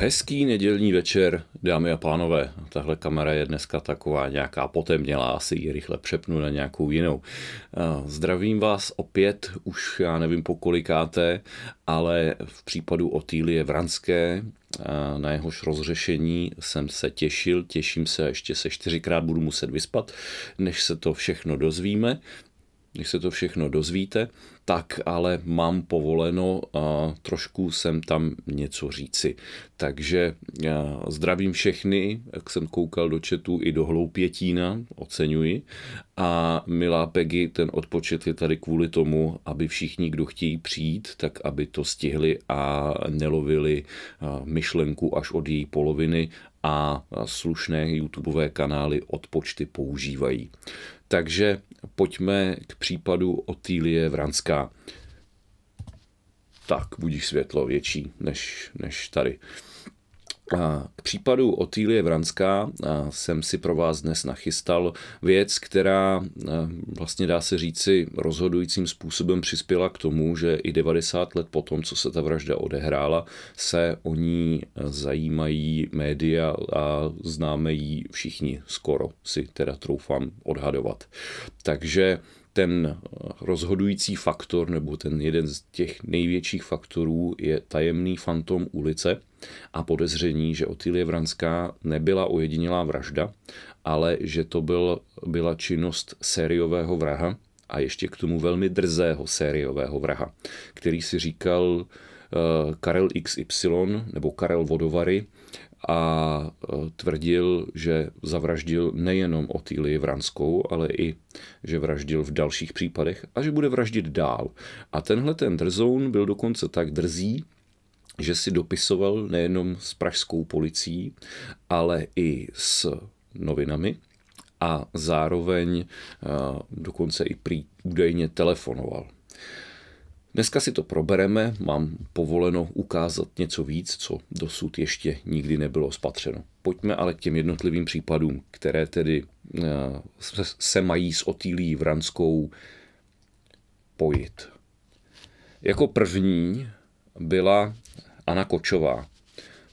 Hezký nedělní večer, dámy a pánové. Tahle kamera je dneska taková nějaká potemnělá, asi ji rychle přepnu na nějakou jinou. Zdravím vás opět, už já nevím po kolikáté, ale v případu Otýlie Vranské, na jehož rozřešení jsem se těšil, těším se, ještě se čtyřikrát budu muset vyspat, než se to všechno dozvíme když se to všechno dozvíte, tak ale mám povoleno a trošku jsem tam něco říci. Takže zdravím všechny, jak jsem koukal do četu i do hloupětína, oceňuji. A milá Peggy, ten odpočet je tady kvůli tomu, aby všichni, kdo chtějí přijít, tak aby to stihli a nelovili myšlenku až od její poloviny a slušné YouTubeové kanály odpočty používají. Takže pojďme k případu Otýlie Vranská. Tak, budíš světlo větší než, než tady. K případu Otýlie Vranská jsem si pro vás dnes nachystal věc, která vlastně dá se říci rozhodujícím způsobem přispěla k tomu, že i 90 let potom, co se ta vražda odehrála, se o ní zajímají média a známe ji všichni skoro, si teda troufám odhadovat. Takže ten rozhodující faktor, nebo ten jeden z těch největších faktorů je tajemný fantom ulice a podezření, že Otilie Vranská nebyla ojedinělá vražda, ale že to byl, byla činnost sériového vraha a ještě k tomu velmi drzého sériového vraha, který si říkal uh, Karel XY nebo Karel Vodovary a e, tvrdil, že zavraždil nejenom Otýlii Vranskou, ale i, že vraždil v dalších případech a že bude vraždit dál. A tenhle ten drzoun byl dokonce tak drzý, že si dopisoval nejenom s pražskou policií, ale i s novinami a zároveň e, dokonce i prý údajně telefonoval. Dneska si to probereme, mám povoleno ukázat něco víc, co dosud ještě nikdy nebylo spatřeno. Pojďme ale k těm jednotlivým případům, které tedy eh, se mají s Otýlí Vranskou pojit. Jako první byla Anna Kočová.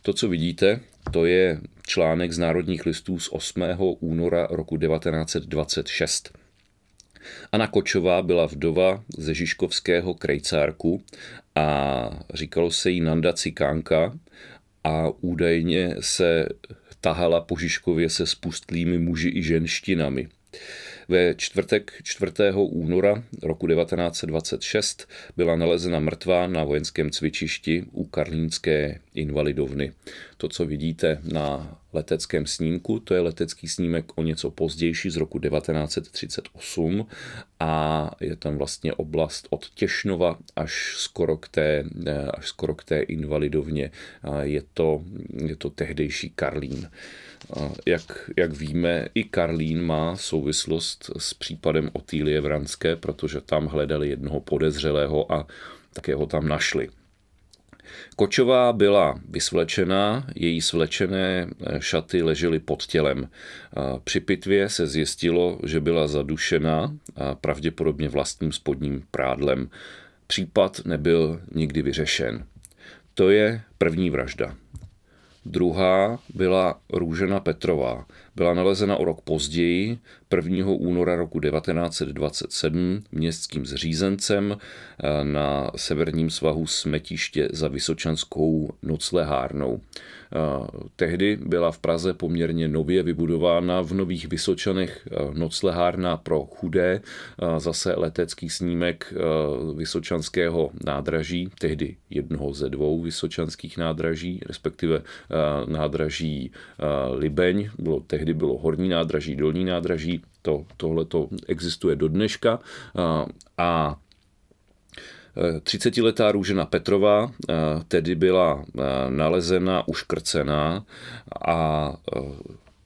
To, co vidíte, to je článek z Národních listů z 8. února roku 1926. Anna Kočová byla vdova ze Žižkovského krejcárku a říkalo se jí Nanda Cikánka a údajně se tahala po Žižkově se spustlými muži i ženštinami. Ve čtvrtek 4. února roku 1926 byla nalezena mrtvá na vojenském cvičišti u Karlínské invalidovny. To, co vidíte na leteckém snímku, to je letecký snímek o něco pozdější z roku 1938 a je tam vlastně oblast od Těšnova až skoro k té, až skoro k té invalidovně. Je to, je to tehdejší Karlín. Jak, jak víme, i Karlín má souvislost s případem Otýlie Vranské, protože tam hledali jednoho podezřelého a také ho tam našli. Kočová byla vysvlečená, její svlečené šaty ležely pod tělem. Při pitvě se zjistilo, že byla zadušena pravděpodobně vlastním spodním prádlem. Případ nebyl nikdy vyřešen. To je první vražda. Druhá byla Růžena Petrová. Byla nalezena o rok později, 1. února roku 1927, městským zřízencem eh, na severním svahu smetiště za Vysočanskou noclehárnou. Eh, tehdy byla v Praze poměrně nově vybudována v Nových Vysočanech eh, noclehárna pro chudé, zase letecký snímek Vysočanského nádraží, tehdy jednoho ze dvou vysočanských nádraží, respektive nádraží Libeň, bylo tehdy tehdy bylo horní nádraží, dolní nádraží, to, tohle to existuje do dneška. A, a 30-letá Růžena Petrová tedy byla nalezena, uškrcená a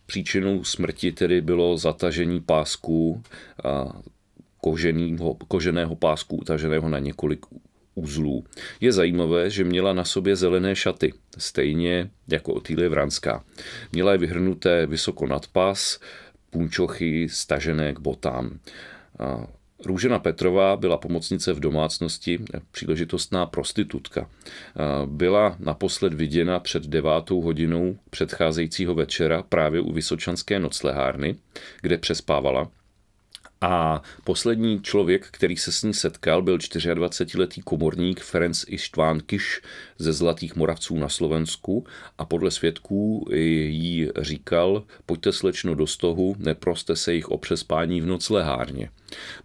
příčinou smrti tedy bylo zatažení pásku koženého pásku utaženého na několik uzlů. Je zajímavé, že měla na sobě zelené šaty, stejně jako Otýlie Vranská. Měla je vyhrnuté vysoko nad pas, punčochy stažené k botám. Růžena Petrová byla pomocnice v domácnosti, příležitostná prostitutka. Byla naposled viděna před devátou hodinou předcházejícího večera právě u Vysočanské noclehárny, kde přespávala. A poslední člověk, který se s ní setkal, byl 24-letý komorník Ferenc Ištván Kiš ze Zlatých Moravců na Slovensku a podle svědků jí říkal, pojďte slečno do stohu, neproste se jich o přespání v noclehárně.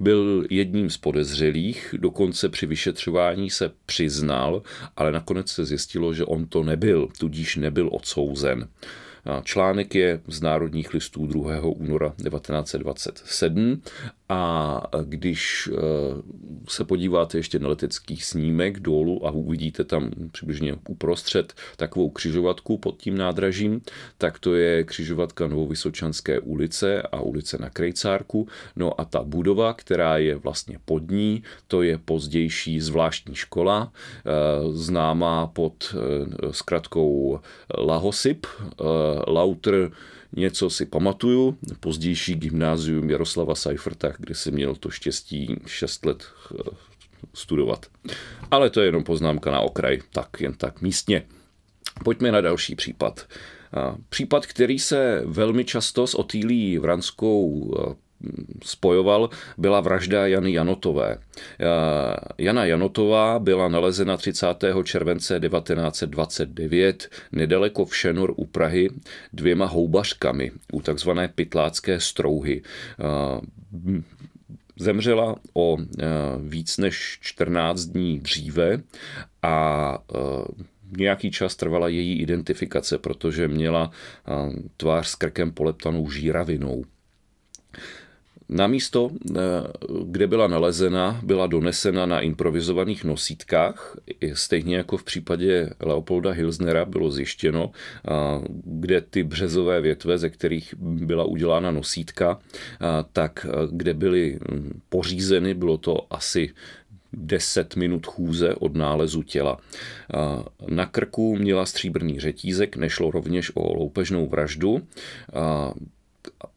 Byl jedním z podezřelých, dokonce při vyšetřování se přiznal, ale nakonec se zjistilo, že on to nebyl, tudíž nebyl odsouzen. Článek je z Národních listů 2. února 1927 a když eh, se podíváte ještě na letecký snímek dolů a uvidíte tam přibližně uprostřed takovou křižovatku pod tím nádražím, tak to je křižovatka Novovysočanské ulice a ulice na Krejcárku. No a ta budova, která je vlastně pod ní, to je pozdější zvláštní škola, eh, známá pod eh, zkratkou Lahosip, Lauter něco si pamatuju, pozdější gymnázium Jaroslava Seiferta, kde jsem měl to štěstí 6 let eh, studovat. Ale to je jenom poznámka na okraj, tak jen tak místně. Pojďme na další případ. Případ, který se velmi často s Otýlí Vranskou eh, spojoval, byla vražda Jany Janotové. Jana Janotová byla nalezena 30. července 1929 nedaleko Všenor u Prahy dvěma houbařkami u takzvané pytlácké strouhy. Zemřela o víc než 14 dní dříve a nějaký čas trvala její identifikace, protože měla tvář s krkem poleptanou žíravinou. Na místo, eh, kde byla nalezena, byla donesena na improvizovaných nosítkách, stejně jako v případě Leopolda Hilsnera bylo zjištěno, kde ty březové větve, ze kterých byla udělána nosítka, tak eh, kde byly hm, pořízeny, bylo to asi 10 minut chůze od nálezu těla. Na krku měla stříbrný řetízek, nešlo rovněž o loupežnou vraždu.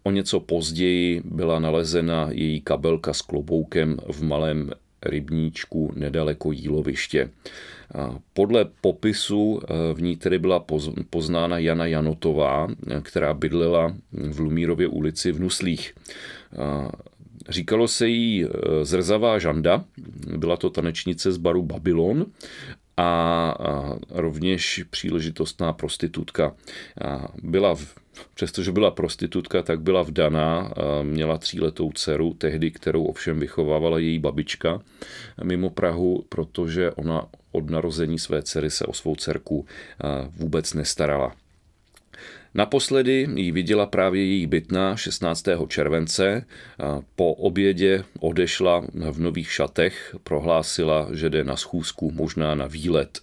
O něco později byla nalezena její kabelka s kloboukem v malém rybníčku nedaleko jíloviště. Podle popisu e, v ní tedy byla poznána Jana Janotová, která bydlela v Lumírově ulici v Nuslích. Říkalo se jí e, zrzavá žanda, byla to tanečnice z baru Babylon a rovněž příležitostná prostitutka. Byla v Přestože byla prostitutka, tak byla vdaná, měla tříletou dceru, tehdy, kterou ovšem vychovávala její babička mimo Prahu, protože ona od narození své dcery se o svou dcerku vůbec nestarala. Naposledy ji viděla právě její bytna 16. července. Po obědě odešla v nových šatech, prohlásila, že jde na schůzku, možná na výlet.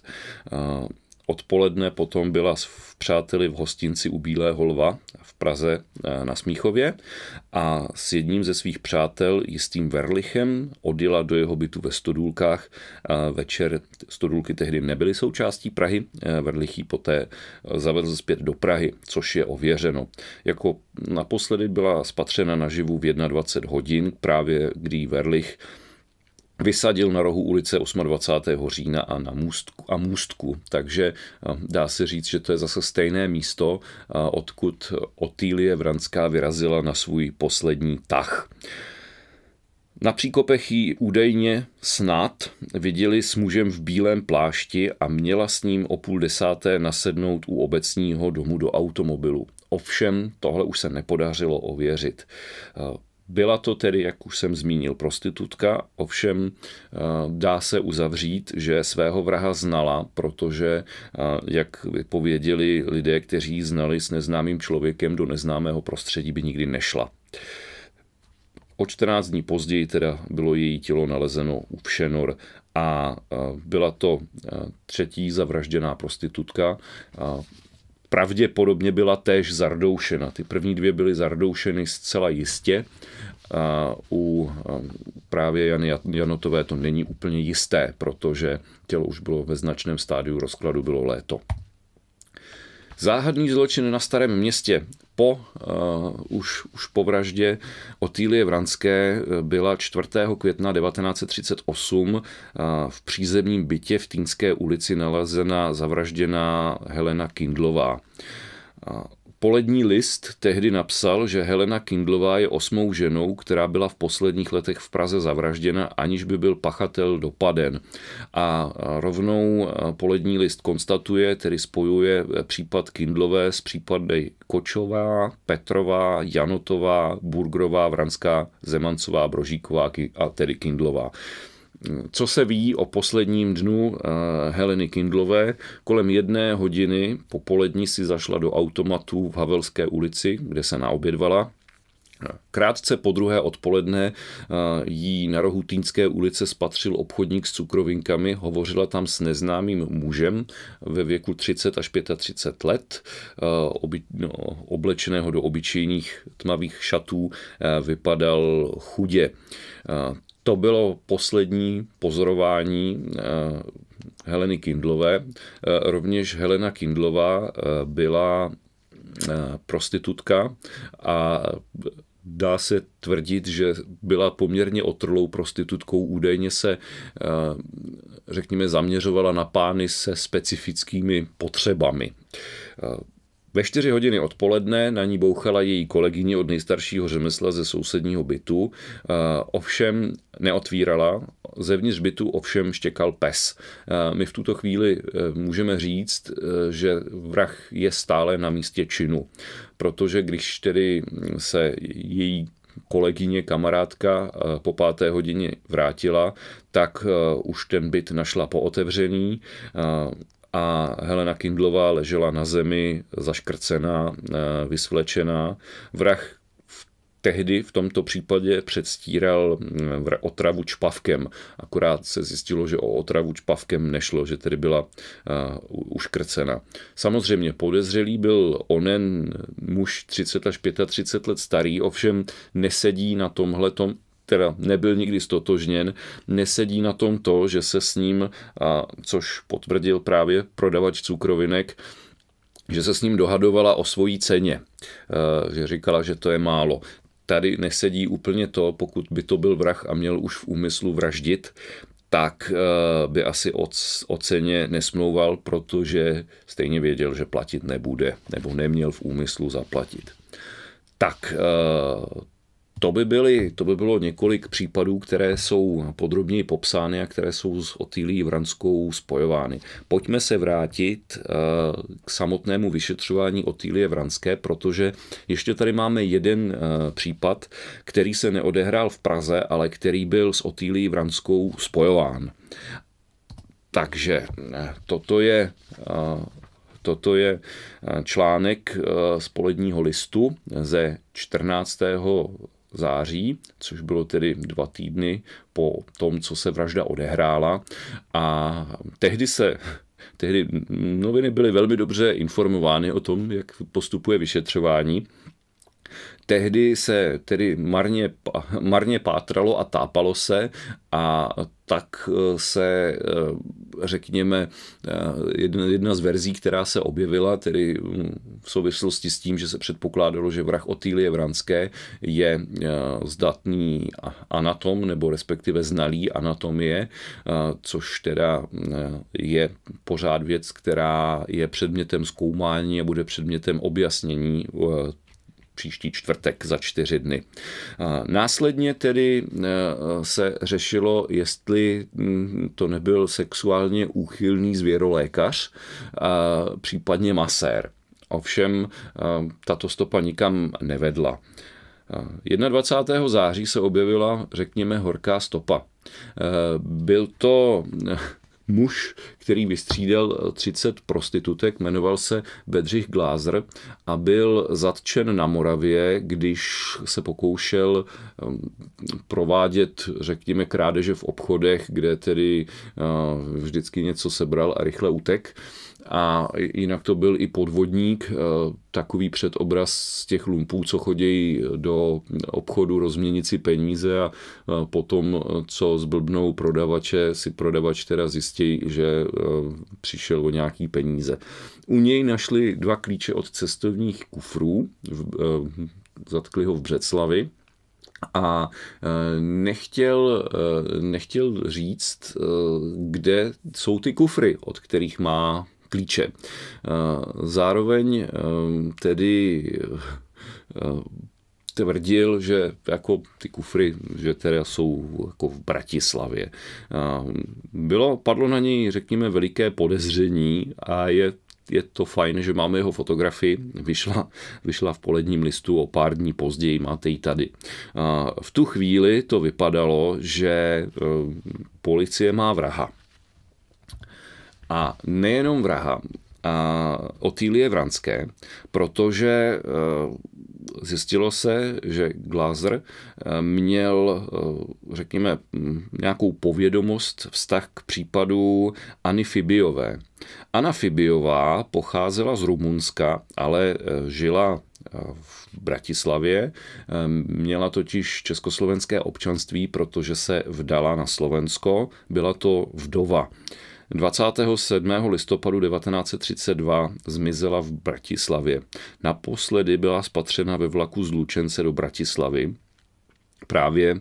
Odpoledne potom byla v přáteli v hostinci u Bílého lva v Praze eh, na Smíchově a s jedním ze svých přátel, jistým Verlichem, odjela do jeho bytu ve Stodůlkách. Večer Stodůlky tehdy nebyly součástí Prahy, eh, Verlich ji poté eh, zavedl zpět do Prahy, což je ověřeno. Jako naposledy byla spatřena naživu v 21 hodin, právě kdy Verlich vysadil na rohu ulice 28. října a na můstku, a můstku. Takže dá se říct, že to je zase stejné místo, odkud Otýlie Vranská vyrazila na svůj poslední tah. Na příkopech ji údajně snad viděli s mužem v bílém plášti a měla s ním o půl desáté nasednout u obecního domu do automobilu. Ovšem tohle už se nepodařilo ověřit. Byla to tedy, jak už jsem zmínil, prostitutka, ovšem eh, dá se uzavřít, že svého vraha znala, protože, eh, jak vypověděli lidé, kteří ji znali s neznámým člověkem do neznámého prostředí, by nikdy nešla. O 14 dní později teda bylo její tělo nalezeno u Všenor a eh, byla to třetí zavražděná prostitutka. Pravděpodobně byla též zardoušena. Ty první dvě byly zardoušeny zcela jistě. A u právě Jany Janotové to není úplně jisté, protože tělo už bylo ve značném stádiu rozkladu, bylo léto. Záhadný zločin na Starém městě po, uh, už, už po vraždě Otýlie Vranské byla 4. května 1938 uh, v přízemním bytě v Týnské ulici nalezena zavražděná Helena Kindlová. Polední list tehdy napsal, že Helena Kindlová je osmou ženou, která byla v posledních letech v Praze zavražděna, aniž by byl pachatel dopaden. A rovnou Polední list konstatuje, tedy spojuje případ Kindlové s případy Kočová, Petrová, Janotová, Burgrová, Vranská, Zemancová, Brožíková a tedy Kindlová. Co se ví o posledním dnu eh, Heleny Kindlové? Kolem jedné hodiny popolední si zašla do automatu v Havelské ulici, kde se naobědvala. Krátce po druhé odpoledne eh, jí na rohu Týnské ulice spatřil obchodník s cukrovinkami, hovořila tam s neznámým mužem ve věku 30 až 35 let, eh, no, oblečeného do obyčejných tmavých šatů, vypadal chudě. To bylo poslední pozorování eh, Heleny Kindlové. Eh, rovněž Helena Kindlová eh, byla prostitutka a dá se tvrdit, že byla poměrně otrlou prostitutkou. Údajně se, řekněme, zaměřovala na pány se specifickými potřebami. Ve čtyři hodiny odpoledne na ní bouchala její kolegyně od nejstaršího řemesla ze sousedního bytu. Eh, ovšem neotvírala, zevnitř bytu ovšem štěkal pes. Eh, my v tuto chvíli eh, můžeme říct, že vrah je stále na místě činu, protože když tedy se její kolegyně, kamarádka po páté hodině vrátila, tak už ten byt našla pootevřený a Helena Kindlová ležela na zemi, zaškrcená, eh, vysvlečená. Vrah tehdy v tomto případě předstíral mm, otravu čpavkem. Akorát se zjistilo, že o otravu čpavkem nešlo, že tedy byla uh, uškrcena. Samozřejmě podezřelý byl onen muž 30 až 35 let starý, ovšem nesedí na tomhletom teda nebyl nikdy stotožněn, nesedí na tom to, že se s ním, a což potvrdil právě prodavač cukrovinek, že se s ním dohadovala o svojí ceně, e, že říkala, že to je málo. Tady nesedí úplně to, pokud by to byl vrah a měl už v úmyslu vraždit, tak e, by asi o ceně nesmlouval, protože stejně věděl, že platit nebude, nebo neměl v úmyslu zaplatit. Tak e, to by, byly, to by bylo několik případů, které jsou podrobněji popsány a které jsou s Otýlí Vranskou spojovány. Pojďme se vrátit eh, k samotnému vyšetřování Otýlie Vranské, protože ještě tady máme jeden eh, případ, který se neodehrál v Praze, ale který byl s Otýlí Vranskou spojován. Takže eh, toto je Toto je článek z poledního listu ze 14 září, což bylo tedy dva týdny po tom, co se vražda odehrála. A tehdy se Tehdy noviny byly velmi dobře informovány o tom, jak postupuje vyšetřování. Tehdy se tedy marně, marně pátralo a tápalo se a tak eh, se, eh, řekněme, eh, jedna, jedna z verzí, která se objevila, tedy hm, v souvislosti s tím, že se předpokládalo, že vrah Otýlie Vranské je zdatný anatom, nebo respektive znalý anatomie, což teda je pořád věc, která je předmětem zkoumání a bude předmětem objasnění příští čtvrtek za čtyři dny. Následně tedy e, se řešilo, jestli to nebyl sexuálně úchylný zvěrolékař, případně masér. Ovšem e, tato stopa nikam nevedla. 21. září se objevila, řekněme, horká stopa. E, byl to muž, který vystřídal 30 prostitutek, jmenoval se Bedřich Glázer a byl zatčen na Moravě, když se pokoušel um, provádět, řekněme, krádeže v obchodech, kde tedy uh, vždycky něco sebral a rychle utek a jinak to byl i podvodník, takový předobraz z těch lumpů, co chodí do obchodu rozměnit si peníze a potom, co zblbnou prodavače, si prodavač teda zjistí, že přišel o nějaký peníze. U něj našli dva klíče od cestovních kufrů, zatkli ho v Břeclavi, a nechtěl, nechtěl říct, kde jsou ty kufry, od kterých má klíče. Zároveň tedy tvrdil, že jako ty kufry, že teda jsou jako v Bratislavě. Bylo, padlo na něj, řekněme, veliké podezření a je je to fajn, že máme jeho fotografii, vyšla, vyšla v poledním listu o pár dní později, máte ji tady. V tu chvíli to vypadalo, že e, policie má vraha. A nejenom vraha, a Otýlie Vranské, protože e, zjistilo se, že Glaser eh, měl, eh, řekněme, nějakou povědomost, vztah k případu Anny Fibiové. Anna Fibiová pocházela z Rumunska, ale žila v Bratislavě. Měla totiž československé občanství, protože se vdala na Slovensko. Byla to vdova. 27. listopadu 1932 zmizela v Bratislavě. Naposledy byla spatřena ve vlaku z Lučence do Bratislavy právě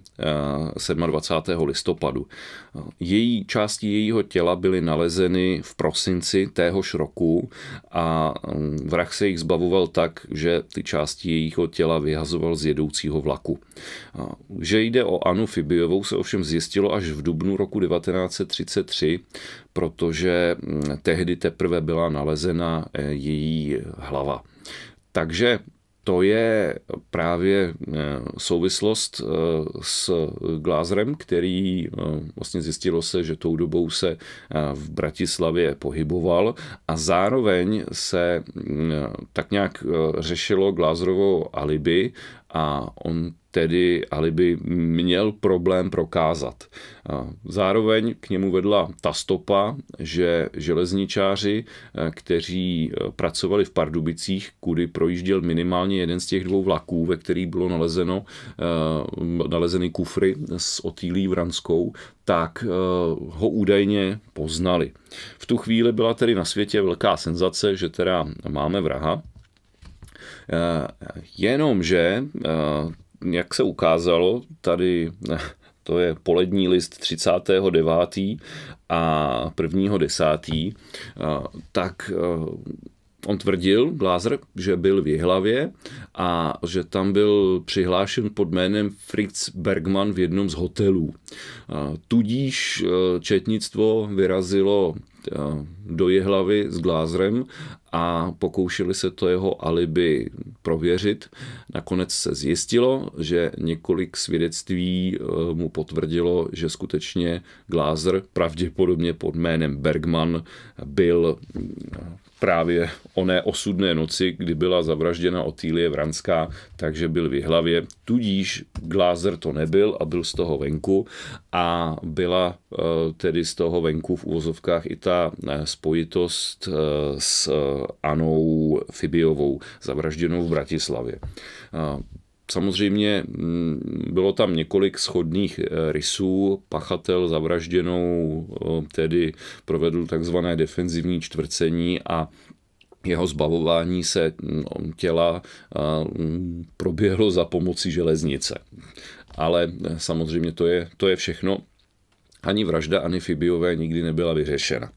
27. Eh, listopadu. Její části jejího těla byly nalezeny v prosinci téhož roku a mm, vrah se jich zbavoval tak, že ty části jejího těla vyhazoval z jedoucího vlaku. Že jde o Anu Fibiovou se ovšem zjistilo až v dubnu roku 1933, protože mm, tehdy teprve byla nalezena eh, její hlava. Takže to je právě eh, souvislost eh, s Glázrem, který eh, vlastně zjistilo se, že tou dobou se v Bratislavě pohyboval a zároveň se mm, tak nějak řešilo Glázrovo alibi a on tedy alibi měl problém prokázat. Zároveň k němu vedla ta stopa, že železničáři, kteří pracovali v Pardubicích, kudy projížděl minimálně jeden z těch dvou vlaků, ve kterých bylo nalezeno, nalezeny kufry s Otýlí Vranskou, tak ho údajně poznali. V tu chvíli byla tedy na světě velká senzace, že teda máme vraha, Jenomže jak se ukázalo, tady to je polední list 39. a 1. 10. tak on tvrdil, Glázer, že byl v Jihlavě a že tam byl přihlášen pod jménem Fritz Bergman v jednom z hotelů. Tudíž četnictvo vyrazilo do Jihlavy s Glázrem a pokoušeli se to jeho alibi prověřit. Nakonec se zjistilo, že několik svědectví e, mu potvrdilo, že skutečně Glázer, pravděpodobně pod jménem Bergman, byl právě oné osudné noci, kdy byla zavražděna Otýlie Vranská, takže byl v hlavě. Tudíž Glázer to nebyl a byl z toho venku a byla eh, tedy z toho venku v úvozovkách i ta eh, spojitost eh, s Anou Fibiovou, zavražděnou v Bratislavě. Samozřejmě mm, bylo tam několik schodných rysů. Pachatel zavražděnou tedy provedl takzvané defenzivní čtvrcení a jeho zbavování se mm, těla mm, proběhlo za pomocí železnice. Ale e, samozřejmě to je, to je všechno. Ani vražda Ani Fibiové nikdy nebyla vyřešena.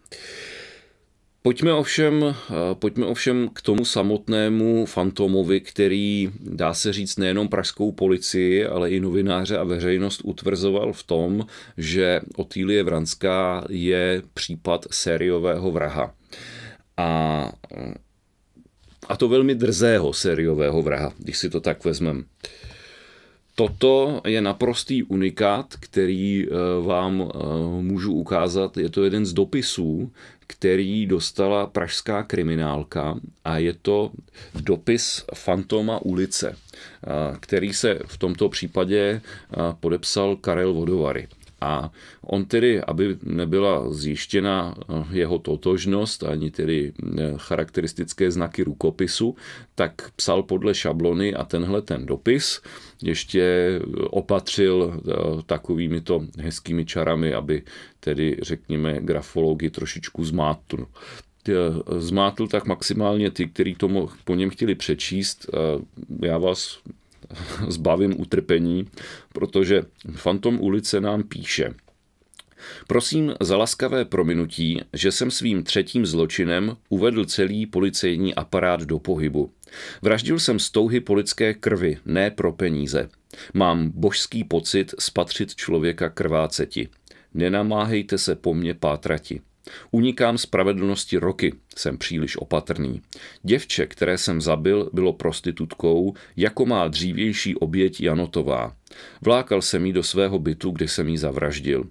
Pojďme ovšem, e, pojďme ovšem k tomu samotnému fantomovi, který, dá se říct, nejenom pražskou policii, ale i novináře a veřejnost utvrzoval v tom, že Otýlie Vranská je případ sériového vraha. A, a to velmi drzého sériového vraha, když si to tak vezmeme. Toto je naprostý unikát, který eh, vám eh, můžu ukázat. Je to jeden z dopisů, který dostala pražská kriminálka a je to dopis Fantoma ulice, eh, který se v tomto případě podepsal Karel Vodovary. A on tedy, aby nebyla zjištěna eh, jeho totožnost ani tedy eh, charakteristické znaky rukopisu, tak psal podle šablony a tenhle ten dopis ještě opatřil eh, takovými to hezkými čarami, aby tedy, řekněme, grafologi trošičku zmátl. Zmátl tak maximálně ty, kteří to po něm chtěli přečíst. Já vás zbavím utrpení, protože Fantom ulice nám píše. Prosím za laskavé prominutí, že jsem svým třetím zločinem uvedl celý policejní aparát do pohybu. Vraždil jsem stouhy polické krvi, ne pro peníze. Mám božský pocit spatřit člověka krváceti. Nenamáhejte se po mně pátrati. Unikám spravedlnosti roky, jsem příliš opatrný. Děvče, které jsem zabil, bylo prostitutkou, jako má dřívější oběť Janotová. Vlákal jsem jí do svého bytu, kde jsem jí zavraždil.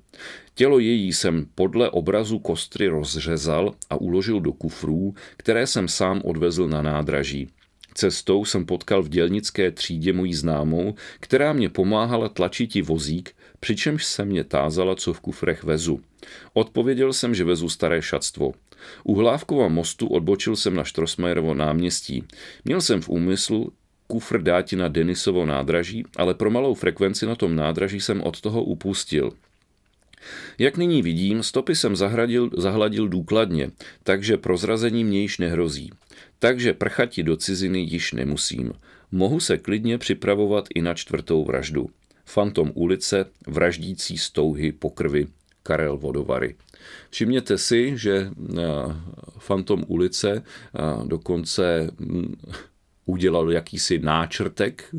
Tělo její jsem podle obrazu kostry rozřezal a uložil do kufrů, které jsem sám odvezl na nádraží. Cestou jsem potkal v dělnické třídě mojí známou, která mě pomáhala tlačiti vozík, přičemž se mě tázala, co v kufrech vezu. Odpověděl jsem, že vezu staré šatstvo. U Hlávkova mostu odbočil jsem na Štrosmajerovo náměstí. Měl jsem v úmyslu kufr dáti na Denisovo nádraží, ale pro malou frekvenci na tom nádraží jsem od toho upustil. Jak nyní vidím, stopy jsem zahradil, zahladil důkladně, takže prozrazení mě již nehrozí. Takže prchati do ciziny již nemusím. Mohu se klidně připravovat i na čtvrtou vraždu. Fantom ulice, vraždící stouhy po krvi, Karel Vodovary. Všimněte si, že Fantom ulice dokonce mm, udělal jakýsi náčrtek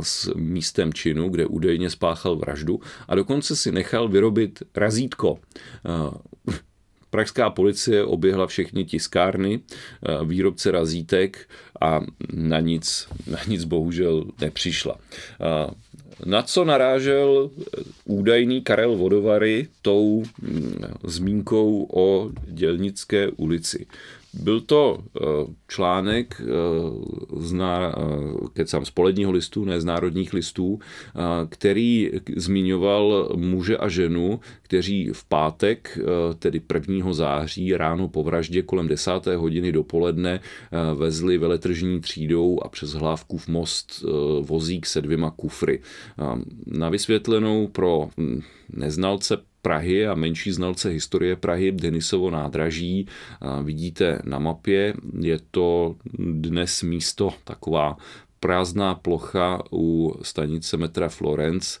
s místem činu, kde údajně spáchal vraždu a dokonce si nechal vyrobit razítko. Pražská policie oběhla všechny tiskárny, výrobce razítek a na nic, na nic bohužel nepřišla. Na co narážel údajný Karel Vodovary tou mm, zmínkou o dělnické ulici? Byl to eh, článek eh, z, ná, eh, kecám, z poledního listu, ne z národních listů, který zmiňoval muže a ženu, kteří v pátek, tedy 1. září, ráno po vraždě kolem 10. hodiny dopoledne vezli veletržní třídou a přes Hlávkův most vozík se dvěma kufry. Na vysvětlenou pro hm, neznalce Prahy a menší znalce historie Prahy Denisovo nádraží. Vidíte na mapě, je to dnes místo taková prázdná plocha u stanice metra Florence,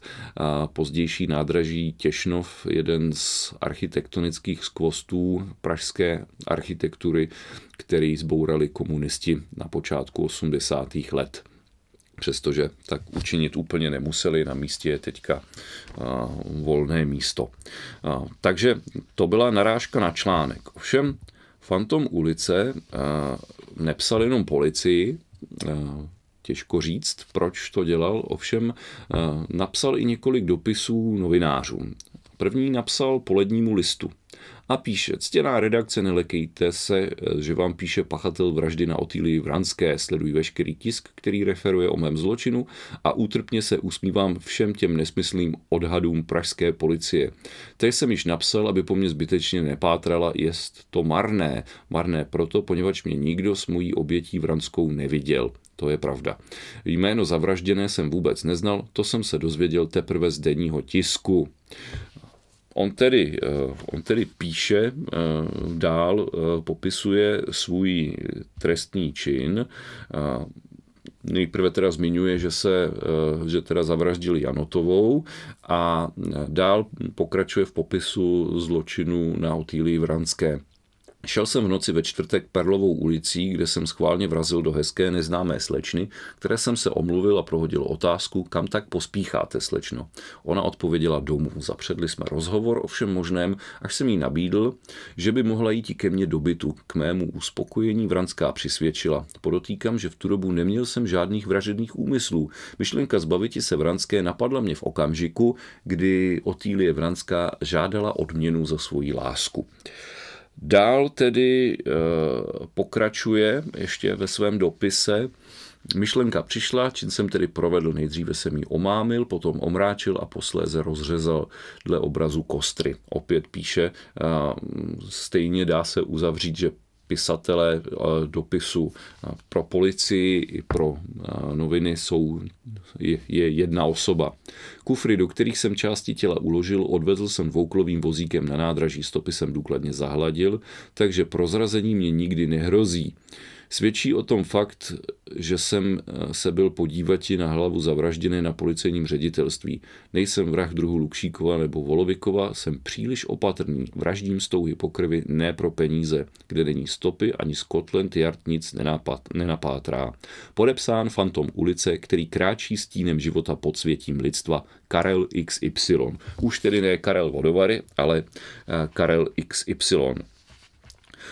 pozdější nádraží Těšnov, jeden z architektonických skvostů pražské architektury, který zbourali komunisti na počátku 80. let přestože tak učinit úplně nemuseli, na místě je teďka volné místo. Takže to byla narážka na článek. Ovšem, Fantom ulice nepsal jenom policii, těžko říct, proč to dělal, ovšem napsal i několik dopisů novinářům. První napsal polednímu listu a píše, ctěná redakce, nelekejte se, že vám píše pachatel vraždy na Otýlii Vranské, sledují veškerý tisk, který referuje o mém zločinu a útrpně se usmívám všem těm nesmyslným odhadům pražské policie. Teď jsem již napsal, aby po mně zbytečně nepátrala, jest to marné. Marné proto, poněvadž mě nikdo s mojí obětí Vranskou neviděl. To je pravda. Jméno zavražděné jsem vůbec neznal, to jsem se dozvěděl teprve z denního tisku. On tedy, eh, on tedy píše eh, dál, eh, popisuje svůj trestný čin. Nejprve teda zmiňuje, že se, že teda zavraždili Janotovou a dál pokračuje v popisu zločinu na Otýlii Vranské. Šel jsem v noci ve čtvrtek Perlovou ulicí, kde jsem schválně vrazil do hezké neznámé slečny, které jsem se omluvil a prohodil otázku, kam tak pospícháte, slečno. Ona odpověděla domů. Zapředli jsme rozhovor o všem možném, až jsem jí nabídl, že by mohla jít ke mně do bytu. K mému uspokojení Vranská přisvědčila. Podotýkám, že v tu dobu neměl jsem žádných vražedných úmyslů. Myšlenka zbaviti se Vranské napadla mě v okamžiku, kdy Otýlie Vranská žádala odměnu za svoji lásku. Dál tedy eh, pokračuje ještě ve svém dopise Myšlenka přišla, čím jsem tedy provedl, nejdříve jsem ji omámil, potom omráčil a posléze rozřezal dle obrazu kostry. Opět píše, stejně dá se uzavřít, že pisatele dopisu pro policii i pro noviny jsou, je, je jedna osoba. Kufry, do kterých jsem části těla uložil, odvezl jsem dvouklovým vozíkem na nádraží, stopy jsem důkladně zahladil, takže prozrazení mě nikdy nehrozí. Svědčí o tom fakt, že jsem eh, se byl podívat na hlavu zavražděné na policejním ředitelství. Nejsem vrah druhu Lukšíkova nebo Volovikova, jsem příliš opatrný, vraždím stouhy pokrvy ne pro peníze, kde není stopy, ani Scotland Yard nic nenapátrá. Podepsán Fantom ulice, který kráčí stínem života pod světím lidstva, Karel XY. Už tedy ne Karel Vodovary, ale eh, Karel XY.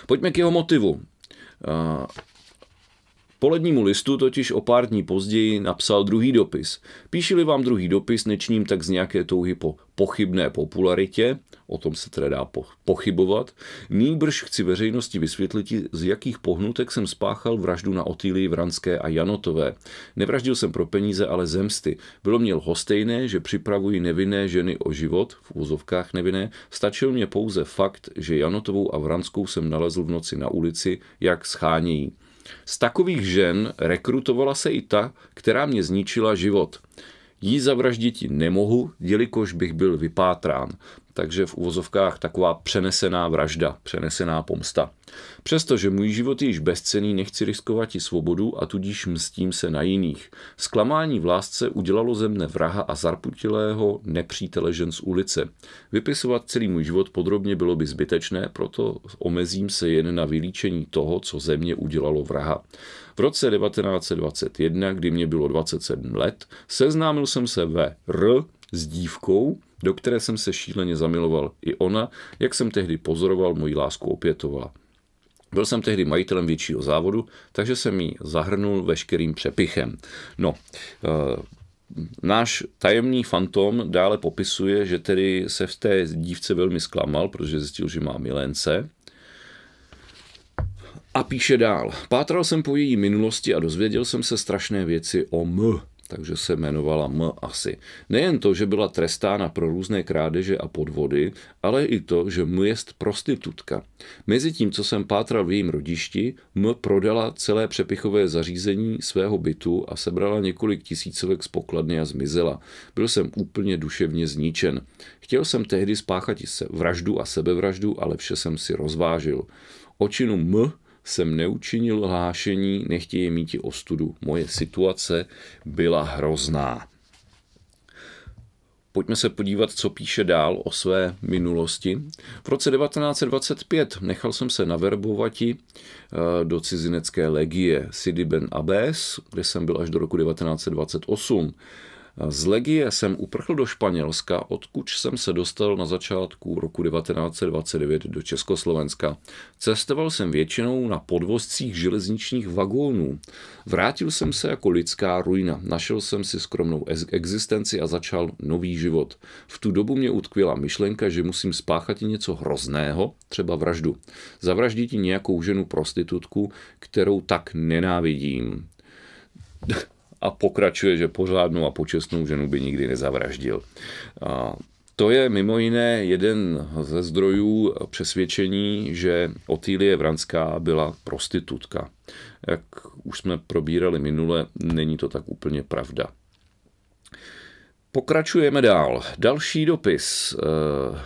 Pojďme k jeho motivu. Polednímu listu totiž o pár dní později napsal druhý dopis. Píšili vám druhý dopis, nečním tak z nějaké touhy po pochybné popularitě, o tom se teda dá pochybovat, nýbrž chci veřejnosti vysvětlit, z jakých pohnutek jsem spáchal vraždu na Otýlii Vranské a Janotové. Nevraždil jsem pro peníze, ale zemsty. Bylo mě lhostejné, že připravují nevinné ženy o život, v úzovkách nevinné, stačil mě pouze fakt, že Janotovou a Vranskou jsem nalezl v noci na ulici, jak schánějí. Z takových žen rekrutovala se i ta, která mě zničila život. Jí zavraždit nemohu, jelikož bych byl vypátrán takže v uvozovkách taková přenesená vražda, přenesená pomsta. Přestože můj život je již bezcený, nechci riskovat i svobodu a tudíž mstím se na jiných. Zklamání v lásce udělalo ze mne vraha a zarputilého nepřítele žen z ulice. Vypisovat celý můj život podrobně bylo by zbytečné, proto omezím se jen na vylíčení toho, co ze mě udělalo vraha. V roce 1921, kdy mě bylo 27 let, seznámil jsem se ve R s dívkou, do které jsem se šíleně zamiloval. I ona, jak jsem tehdy pozoroval, moji lásku opětovala. Byl jsem tehdy majitelem většího závodu, takže jsem ji zahrnul veškerým přepichem. No, e, náš tajemný fantom dále popisuje, že tedy se v té dívce velmi zklamal, protože zjistil, že má milence. A píše dál. Pátral jsem po její minulosti a dozvěděl jsem se strašné věci o M, takže se jmenovala M asi. Nejen to, že byla trestána pro různé krádeže a podvody, ale i to, že M je prostitutka. Mezi tím, co jsem pátral v jejím rodišti, M prodala celé přepichové zařízení svého bytu a sebrala několik tisícovek z pokladny a zmizela. Byl jsem úplně duševně zničen. Chtěl jsem tehdy spáchat se vraždu a sebevraždu, ale vše jsem si rozvážil. Očinu M jsem neučinil hlášení, nechtějí mít ostudu. Moje situace byla hrozná. Pojďme se podívat, co píše dál o své minulosti. V roce 1925 nechal jsem se naverbovati eh, do cizinecké legie Sidi Ben Abes, kde jsem byl až do roku 1928. Z Legie jsem uprchl do Španělska, odkud jsem se dostal na začátku roku 1929 do Československa. Cestoval jsem většinou na podvozcích železničních vagónů. Vrátil jsem se jako lidská ruina, našel jsem si skromnou existenci a začal nový život. V tu dobu mě utkvěla myšlenka, že musím spáchat něco hrozného, třeba vraždu. Zavraždit nějakou ženu prostitutku, kterou tak nenávidím a pokračuje, že pořádnou a počestnou ženu by nikdy nezavraždil. A to je mimo jiné jeden ze zdrojů přesvědčení, že Otýlie Vranská byla prostitutka. Jak už jsme probírali minule, není to tak úplně pravda. Pokračujeme dál. Další dopis. Eh,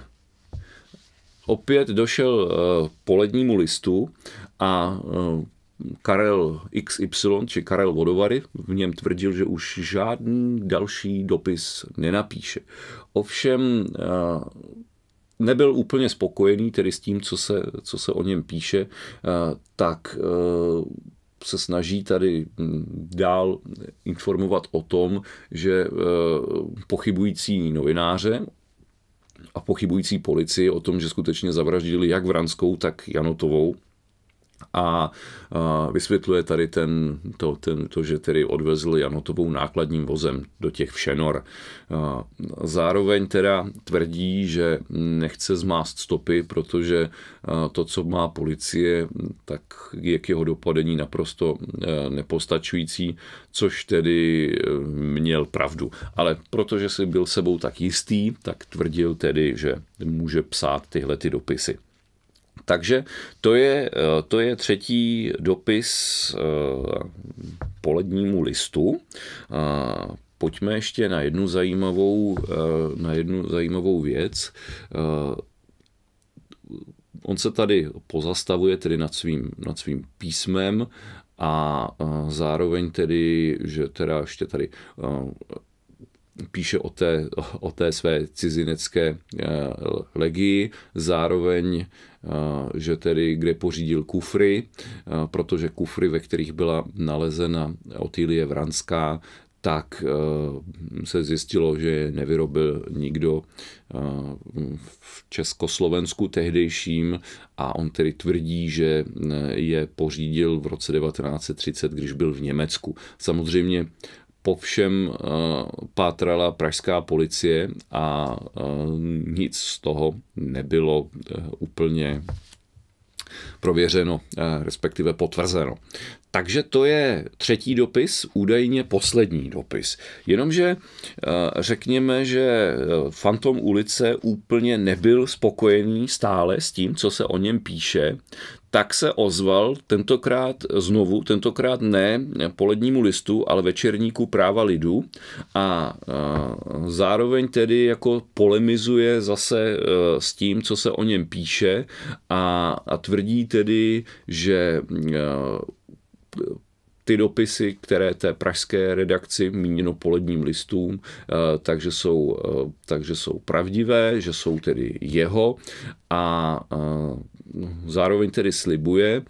opět došel eh, polednímu listu a eh, Karel XY, či Karel Vodovary, v něm tvrdil, že už žádný další dopis nenapíše. Ovšem eh, nebyl úplně spokojený tedy s tím, co se, co se o něm píše, eh, tak eh, se snaží tady hm, dál informovat o tom, že pochybující novináře a pochybující policii o tom, že skutečně zavraždili jak Vranskou, tak Janotovou, a vysvětluje tady ten, to, ten, to, že tedy odvezl Janotovou nákladním vozem do těch Všenor. Zároveň teda tvrdí, že nechce zmást stopy, protože to, co má policie, tak je k jeho dopadení naprosto nepostačující, což tedy e, měl pravdu. Ale protože si byl sebou tak jistý, tak tvrdil tedy, že může psát tyhle ty dopisy. Takže to je, eh, to je třetí dopis eh, polednímu listu. Pojďme ještě na jednu zajímavou, eh, na jednu zajímavou věc. On se tady pozastavuje tedy nad svým, nad svým písmem a zároveň tedy, že teda ještě tady píše o té, o té své cizinecké legii, zároveň že tedy kde pořídil kufry, protože kufry, ve kterých byla nalezena Otýlie Vranská, tak se zjistilo, že je nevyrobil nikdo v Československu tehdejším a on tedy tvrdí, že je pořídil v roce 1930, když byl v Německu. Samozřejmě po všem eh, pátrala pražská policie a eh, nic z toho nebylo eh, úplně prověřeno, respektive potvrzeno. Takže to je třetí dopis, údajně poslední dopis. Jenomže řekněme, že Fantom ulice úplně nebyl spokojený stále s tím, co se o něm píše, tak se ozval tentokrát znovu, tentokrát ne polednímu listu, ale večerníku práva lidu. A zároveň tedy jako polemizuje zase e, s tím, co se o něm píše. A, a tvrdí tedy, že e, ty dopisy, které té pražské redakci míněno poledním listům, e, takže jsou, takže jsou pravdivé, že jsou tedy jeho. A zároveň tedy slibuje,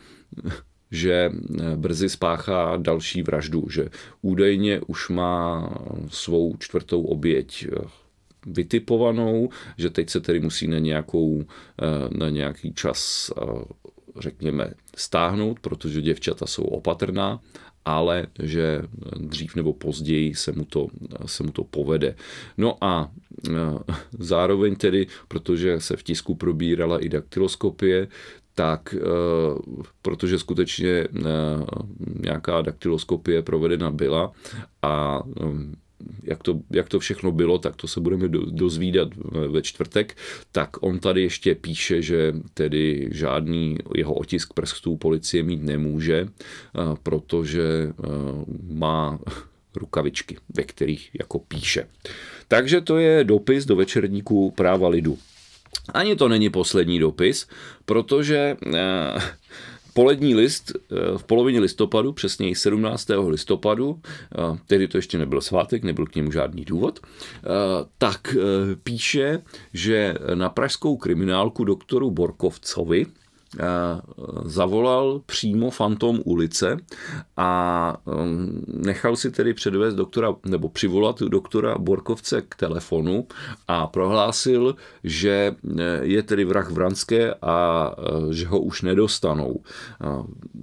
že brzy spáchá další vraždu, že údajně už má svou čtvrtou oběť vytipovanou, že teď se tedy musí na, nějakou, na nějaký čas řekněme stáhnout, protože děvčata jsou opatrná ale že dřív nebo později se mu to, se mu to povede. No a e, zároveň tedy, protože se v tisku probírala i daktyloskopie, tak e, protože skutečně e, nějaká daktyloskopie provedena byla a jak to, jak to všechno bylo, tak to se budeme dozvídat ve čtvrtek, tak on tady ještě píše, že tedy žádný jeho otisk prstů policie mít nemůže, protože má rukavičky, ve kterých jako píše. Takže to je dopis do večerníku práva lidu. Ani to není poslední dopis, protože Polední list eh, v polovině listopadu, přesněji 17. listopadu, eh, tedy to ještě nebyl svátek, nebyl k němu žádný důvod, eh, tak píše, že na pražskou kriminálku doktoru Borkovcovi, zavolal přímo Fantom ulice a um, nechal si tedy předvést doktora, nebo přivolat doktora Borkovce k telefonu a prohlásil, že je tedy vrah Vranské a že ho už nedostanou.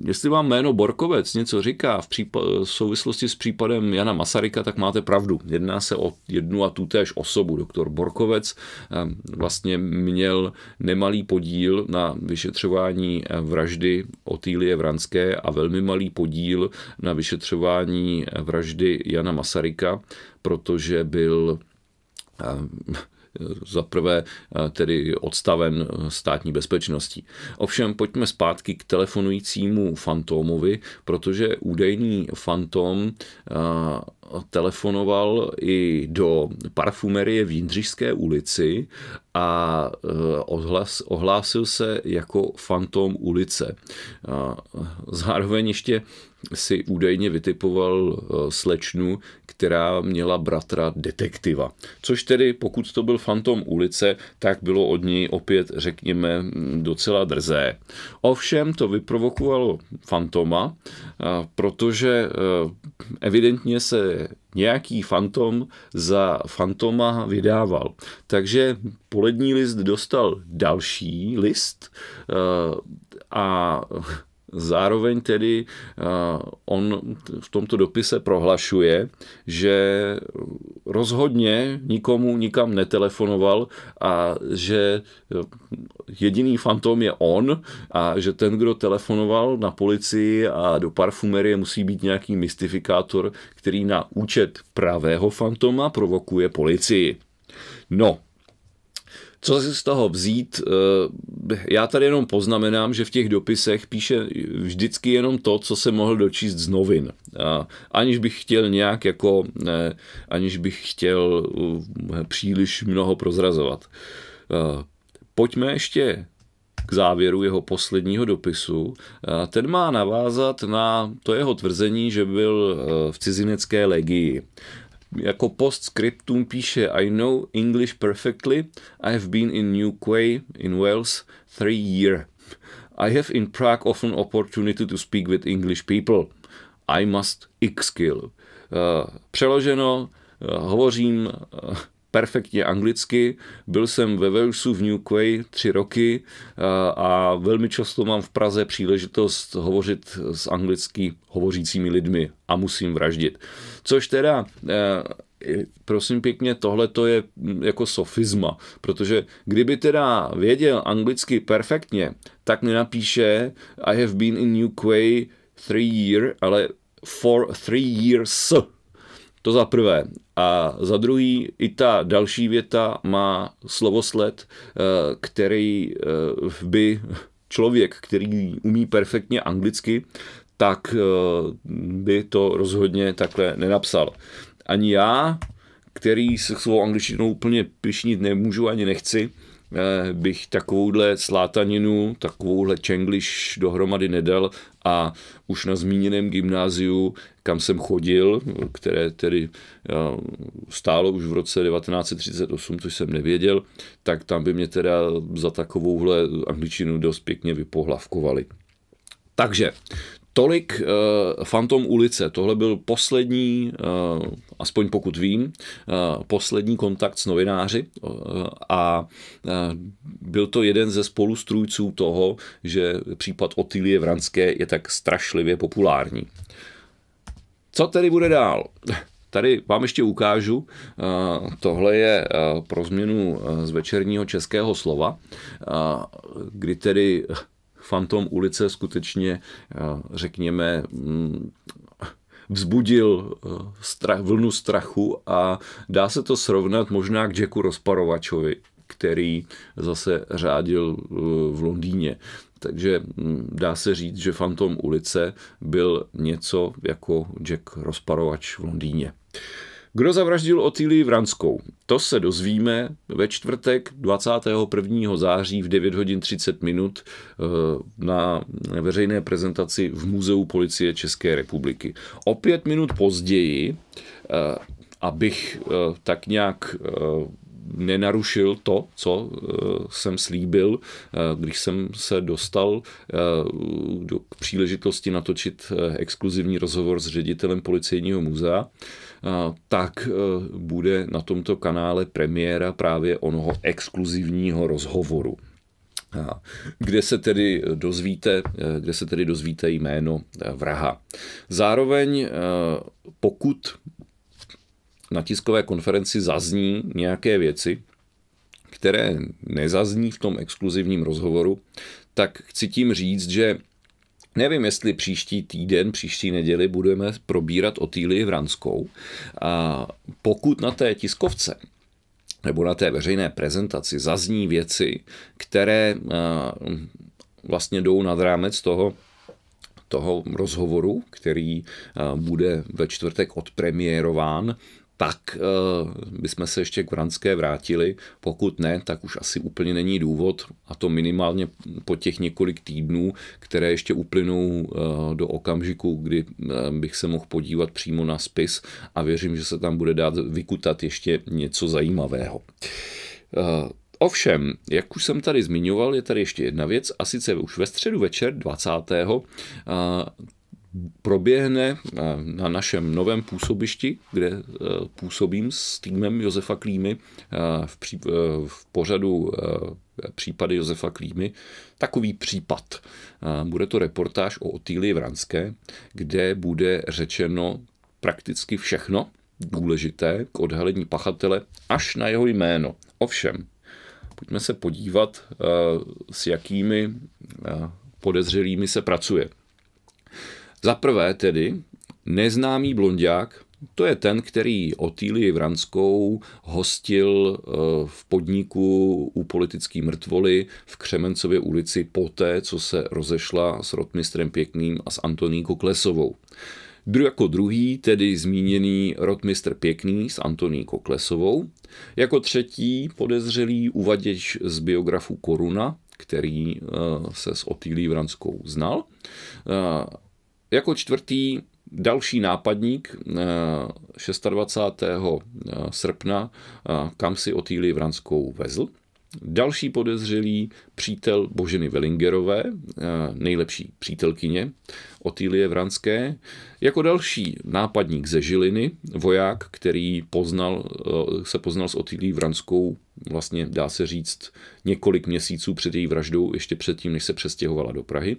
Jestli vám jméno Borkovec něco říká v, případ, v souvislosti s případem Jana Masaryka, tak máte pravdu. Jedná se o jednu a tutéž osobu. Doktor Borkovec vlastně měl nemalý podíl na vyšetřování vyšetřování vraždy Otýlie Vranské a velmi malý podíl na vyšetřování vraždy Jana Masaryka, protože byl eh, za prvé eh, tedy odstaven státní bezpečností. Ovšem pojďme zpátky k telefonujícímu fantomovi, protože údajný fantom eh, telefonoval i do parfumerie v Jindřišské ulici a eh, ohlas, ohlásil se jako fantom ulice. Zároveň ještě si údajně vytipoval slečnu, která měla bratra detektiva. Což tedy, pokud to byl fantom ulice, tak bylo od ní opět, řekněme, docela drzé. Ovšem to vyprovokovalo fantoma, protože e, evidentně se nějaký fantom za fantoma vydával. Takže polední list dostal další list a zároveň tedy on v tomto dopise prohlašuje, že rozhodně nikomu nikam netelefonoval a že jediný fantom je on a že ten, kdo telefonoval na policii a do parfumerie musí být nějaký mystifikátor, který na účet pravého fantoma provokuje policii. No, co si z toho vzít? Eh, já tady jenom poznamenám, že v těch dopisech píše vždycky jenom to, co se mohl dočíst z novin. Aniž bych chtěl nějak jako, ne, aniž bych chtěl eh, příliš mnoho prozrazovat. Eh, pojďme ještě k závěru jeho posledního dopisu. Ten má navázat na to jeho tvrzení, že byl v cizinecké legii jako postscriptum píše I know English perfectly. I have been in New Quay in Wales three year. I have in Prague often opportunity to speak with English people. I must skill. Uh, přeloženo, uh, hovořím uh, perfektně anglicky. Byl jsem ve Walesu v New Quay tři roky a velmi často mám v Praze příležitost hovořit s anglicky hovořícími lidmi a musím vraždit. Což teda prosím pěkně, tohle to je jako sofisma, protože kdyby teda věděl anglicky perfektně, tak mi napíše I have been in Quay three year, ale for three years. To za prvé. A za druhý, i ta další věta má slovosled, eh, který eh, by člověk, který umí perfektně anglicky, tak eh, by to rozhodně takhle nenapsal. Ani já, který se svou angličtinou úplně pišnit nemůžu ani nechci, Eh, bych takovouhle slátaninu, takovouhle čengliš dohromady nedal a už na zmíněném gymnáziu, kam jsem chodil, které tedy eh, stálo už v roce 1938, což jsem nevěděl, tak tam by mě teda za takovouhle angličtinu dost pěkně vypohlavkovali. Takže Tolik uh, Phantom ulice. Tohle byl poslední, uh, aspoň pokud vím, uh, poslední kontakt s novináři uh, a uh, byl to jeden ze spolustrůjců toho, že případ Otilie Vranské je tak strašlivě populární. Co tedy bude dál? Tady vám ještě ukážu, tohle je pro změnu z večerního českého slova, kdy tedy Fantom ulice skutečně, eh, řekněme, mm, vzbudil eh, strach, vlnu strachu a dá se to srovnat možná k Jacku Rozparovačovi, který zase řádil eh, v Londýně. Takže mm, dá se říct, že Fantom ulice byl něco jako Jack Rozparovač v Londýně. Kdo zavraždil Otýlii Vranskou? To se dozvíme ve čtvrtek 21. září v 9 hodin 30 minut eh, na veřejné prezentaci v Muzeu policie České republiky. O pět minut později, eh, abych eh, tak nějak nenarušil to, co jsem slíbil, když jsem se dostal do příležitosti natočit exkluzivní rozhovor s ředitelem policejního muzea, tak e, bude na tomto kanále premiéra právě onoho exkluzivního rozhovoru kde se tedy dozvíte, e, kde se tedy dozvíte jméno e, vraha. Zároveň, pokud na tiskové konferenci zazní nějaké věci, které nezazní v tom exkluzivním rozhovoru, tak chci tím říct, že Nevím, jestli příští týden, příští neděli budeme probírat Otýlii Vranskou. A pokud na té tiskovce nebo na té veřejné prezentaci zazní věci, které vlastně jdou nad rámec toho, toho rozhovoru, který bude ve čtvrtek odpremiérován, tak uh, bychom se ještě k Vranské vrátili. Pokud ne, tak už asi úplně není důvod, a to minimálně po těch několik týdnů, které ještě uplynou uh, do okamžiku, kdy uh, bych se mohl podívat přímo na spis a věřím, že se tam bude dát vykutat ještě něco zajímavého. Ovšem, jak už jsem tady zmiňoval, je tady ještě jedna věc, a sice už ve středu večer 20 proběhne na našem novém působišti, kde e, působím s týmem Josefa Klímy e, v, pří, e, v pořadu případy Josefa Klímy, takový případ. Bude to reportáž o Otýlii Vranské, kde bude řečeno prakticky všechno důležité k odhalení pachatele až na jeho jméno. Ovšem, pojďme se podívat, s jakými podezřelými se pracuje. Za prvé tedy neznámý blondák, to je ten, který Otýlii Vranskou hostil eh, v podniku u politický mrtvoly v Křemencově ulici poté, co se rozešla s rotmistrem Pěkným a s Antoní Koklesovou. Dru jako druhý, tedy zmíněný rotmistr Pěkný s Antoní Koklesovou. Jako třetí podezřelý uvaděč z biografu Koruna, který eh, se s Otýlí Vranskou znal. Eh, jako čtvrtý další nápadník 26. Eh, srpna, kam si Otýlii Vranskou vezl. Další podezřelý přítel Boženy Velingerové, nejlepší přítelkyně Otýlie Vranské. Jako další nápadník ze Žiliny, voják, který poznal, se poznal s Otýlí Vranskou vlastně dá se říct několik měsíců před její vraždou, ještě předtím, než se přestěhovala do Prahy.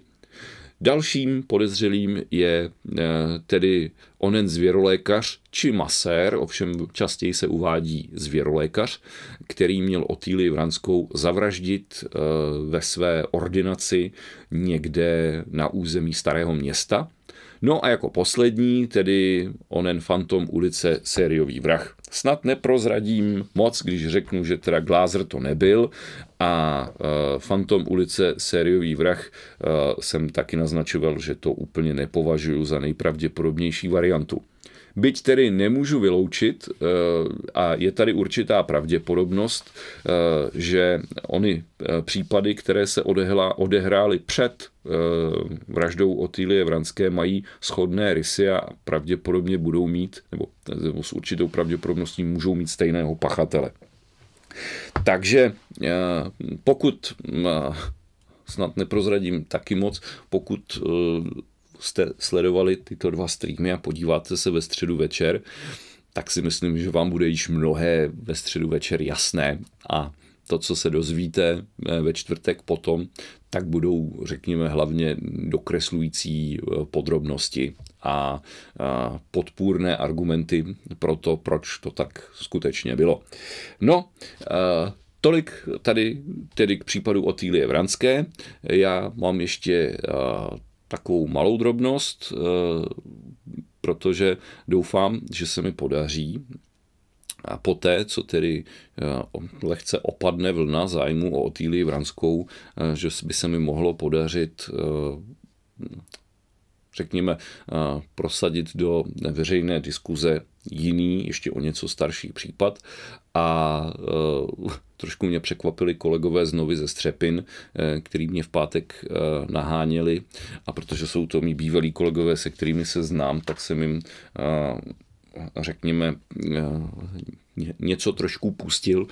Dalším podezřelým je eh, tedy onen zvěrolékař či masér, ovšem častěji se uvádí zvěrolékař, který měl Otýlii Vranskou zavraždit eh, ve své ordinaci někde na území Starého města. No a jako poslední, tedy onen fantom ulice sériový vrah. Snad neprozradím moc, když řeknu, že teda Glázer to nebyl a uh, Fantom ulice sériový vrah uh, jsem taky naznačoval, že to úplně nepovažuji za nejpravděpodobnější variantu. Byť tedy nemůžu vyloučit, eh, a je tady určitá pravděpodobnost, eh, že ony eh, případy, které se odehrály před vraždou Otýlie Vranské, mají shodné rysy a pravděpodobně budou mít, nebo s určitou pravděpodobností můžou mít stejného pachatele. Takže pokud snad neprozradím taky moc, pokud jste sledovali tyto dva streamy a podíváte se ve středu večer, tak si myslím, že vám bude již mnohé ve středu večer jasné a to, co se dozvíte eh, ve čtvrtek potom, tak budou, řekněme, hlavně dokreslující eh, podrobnosti a podpůrné argumenty pro to, proč to tak skutečně bylo. No, eh, Tolik tady tedy k případu Otýlie Vranské. Já mám ještě takovou malou drobnost, eh, protože doufám, že se mi podaří. A poté, co tedy eh, lehce opadne vlna zájmu o Otýlii Vranskou, eh, že by se mi mohlo podařit řekněme, prosadit do veřejné diskuze jiný, ještě o něco starší případ a trošku mě překvapili kolegové z Novy ze Střepin, který mě v pátek naháněli a protože jsou to mý bývalí kolegové, se kterými se znám, tak jsem jim řekněme, něco trošku pustil.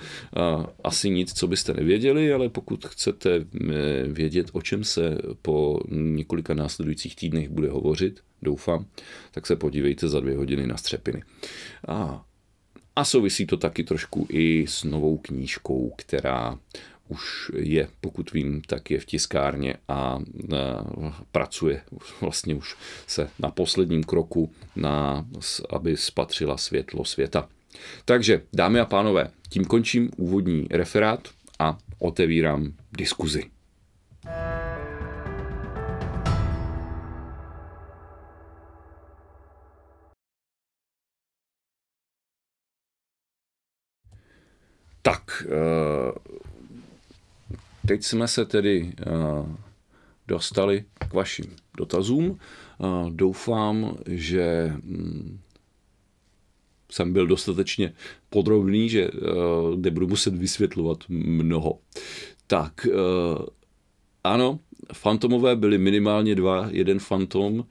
Asi nic, co byste nevěděli, ale pokud chcete vědět, o čem se po několika následujících týdnech bude hovořit, doufám, tak se podívejte za dvě hodiny na Střepiny. A, a souvisí to taky trošku i s novou knížkou, která už je, pokud vím, tak je v tiskárně a pracuje vlastně už se na posledním kroku, na, aby spatřila světlo světa. Takže, dámy a pánové, tím končím úvodní referát a otevírám diskuzi. Tak, eh, teď jsme se tedy eh, dostali k vašim dotazům. Eh, doufám, že hm, jsem byl dostatečně podrobný, že nebudu muset vysvětlovat mnoho. Tak, ano, fantomové byly minimálně dva. Jeden fantom,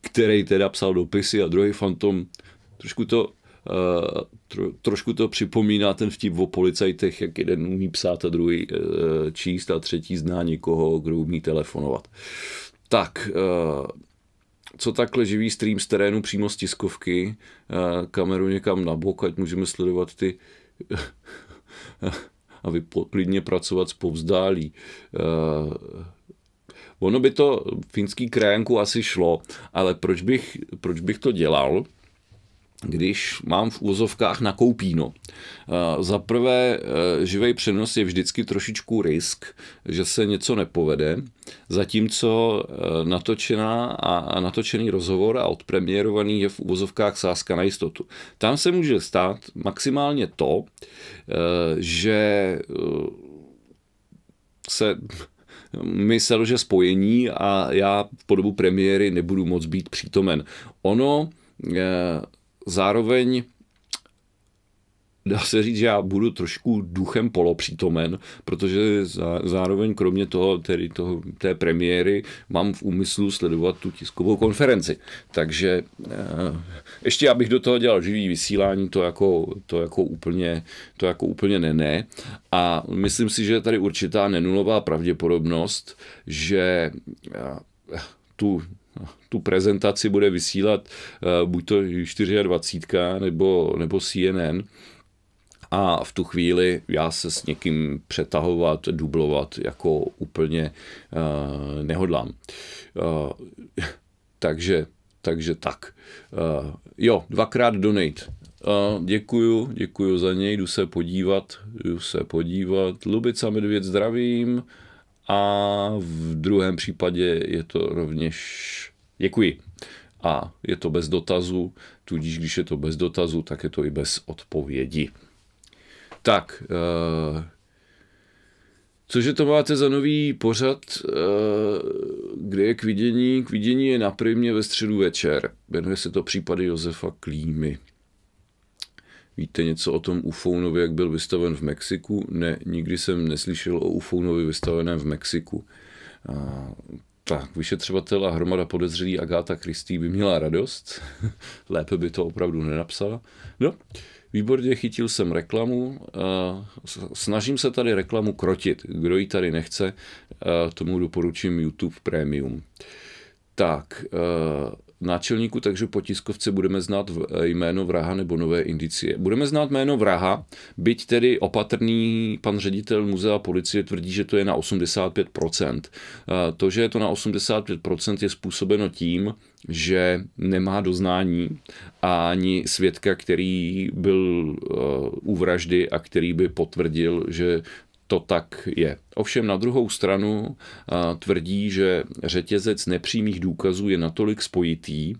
který teda psal dopisy a druhý fantom, trošku to tro, trošku to připomíná ten vtip o policajtech, jak jeden umí psát a druhý eh, číst a třetí zná někoho, kdo umí telefonovat. Tak, eh, co takhle živý stream z terénu přímo z tiskovky, kameru někam na bok, ať můžeme sledovat ty a vy klidně pracovat povzdálí. Ono by to finský krajanku asi šlo, ale proč bych, proč bych to dělal? Když mám v úzovkách na koupíno. Za prvé, eh, živý přenos je vždycky trošičku risk, že se něco nepovede, zatímco eh, natočená a natočený rozhovor a odpremiérovaný je v úzovkách sázka na jistotu. Tam se může stát maximálně to, že se mi selže spojení a já po dobu premiéry nebudu moc být přítomen. Ono zároveň dá se říct, že já budu trošku duchem polopřítomen, protože zároveň kromě toho, tedy toho, té premiéry, mám v úmyslu sledovat tu tiskovou konferenci. Takže eh, ještě abych do toho dělal živý vysílání, to jako, to jako úplně, to jako úplně ne, ne. A myslím si, že je tady určitá nenulová pravděpodobnost, že eh, tu tu prezentaci bude vysílat uh, buď to 24 nebo, nebo CNN a v tu chvíli já se s někým přetahovat, dublovat jako úplně uh, nehodlám. Uh, takže, takže tak. Uh, jo, dvakrát donate. Uh, děkuju, děkuju za něj, jdu se podívat, jdu se podívat. Lubica Medvěd zdravím a v druhém případě je to rovněž děkuji. A je to bez dotazu, tudíž když je to bez dotazu, tak je to i bez odpovědi. Tak, uh, cože to máte za nový pořad, uh, kde je k vidění? K vidění je na primě ve středu večer. Jmenuje se to případy Josefa Klímy. Víte něco o tom Ufounovi, jak byl vystaven v Mexiku? Ne, nikdy jsem neslyšel o Ufounovi vystaveném v Mexiku. A, tak, vyšetřovatel a hromada podezřelý Agáta Kristý by měla radost. Lépe by to opravdu nenapsala. No, výborně chytil jsem reklamu. Snažím se tady reklamu krotit. Kdo ji tady nechce, tomu doporučím YouTube Premium. Tak, náčelníku, takže po tiskovce budeme znát jméno vraha nebo nové indicie. Budeme znát jméno vraha, byť tedy opatrný pan ředitel muzea policie tvrdí, že to je na 85%. To, že je to na 85% je způsobeno tím, že nemá doznání ani svědka, který byl u vraždy a který by potvrdil, že to tak je. Ovšem na druhou stranu tvrdí, že řetězec nepřímých důkazů je natolik spojitý,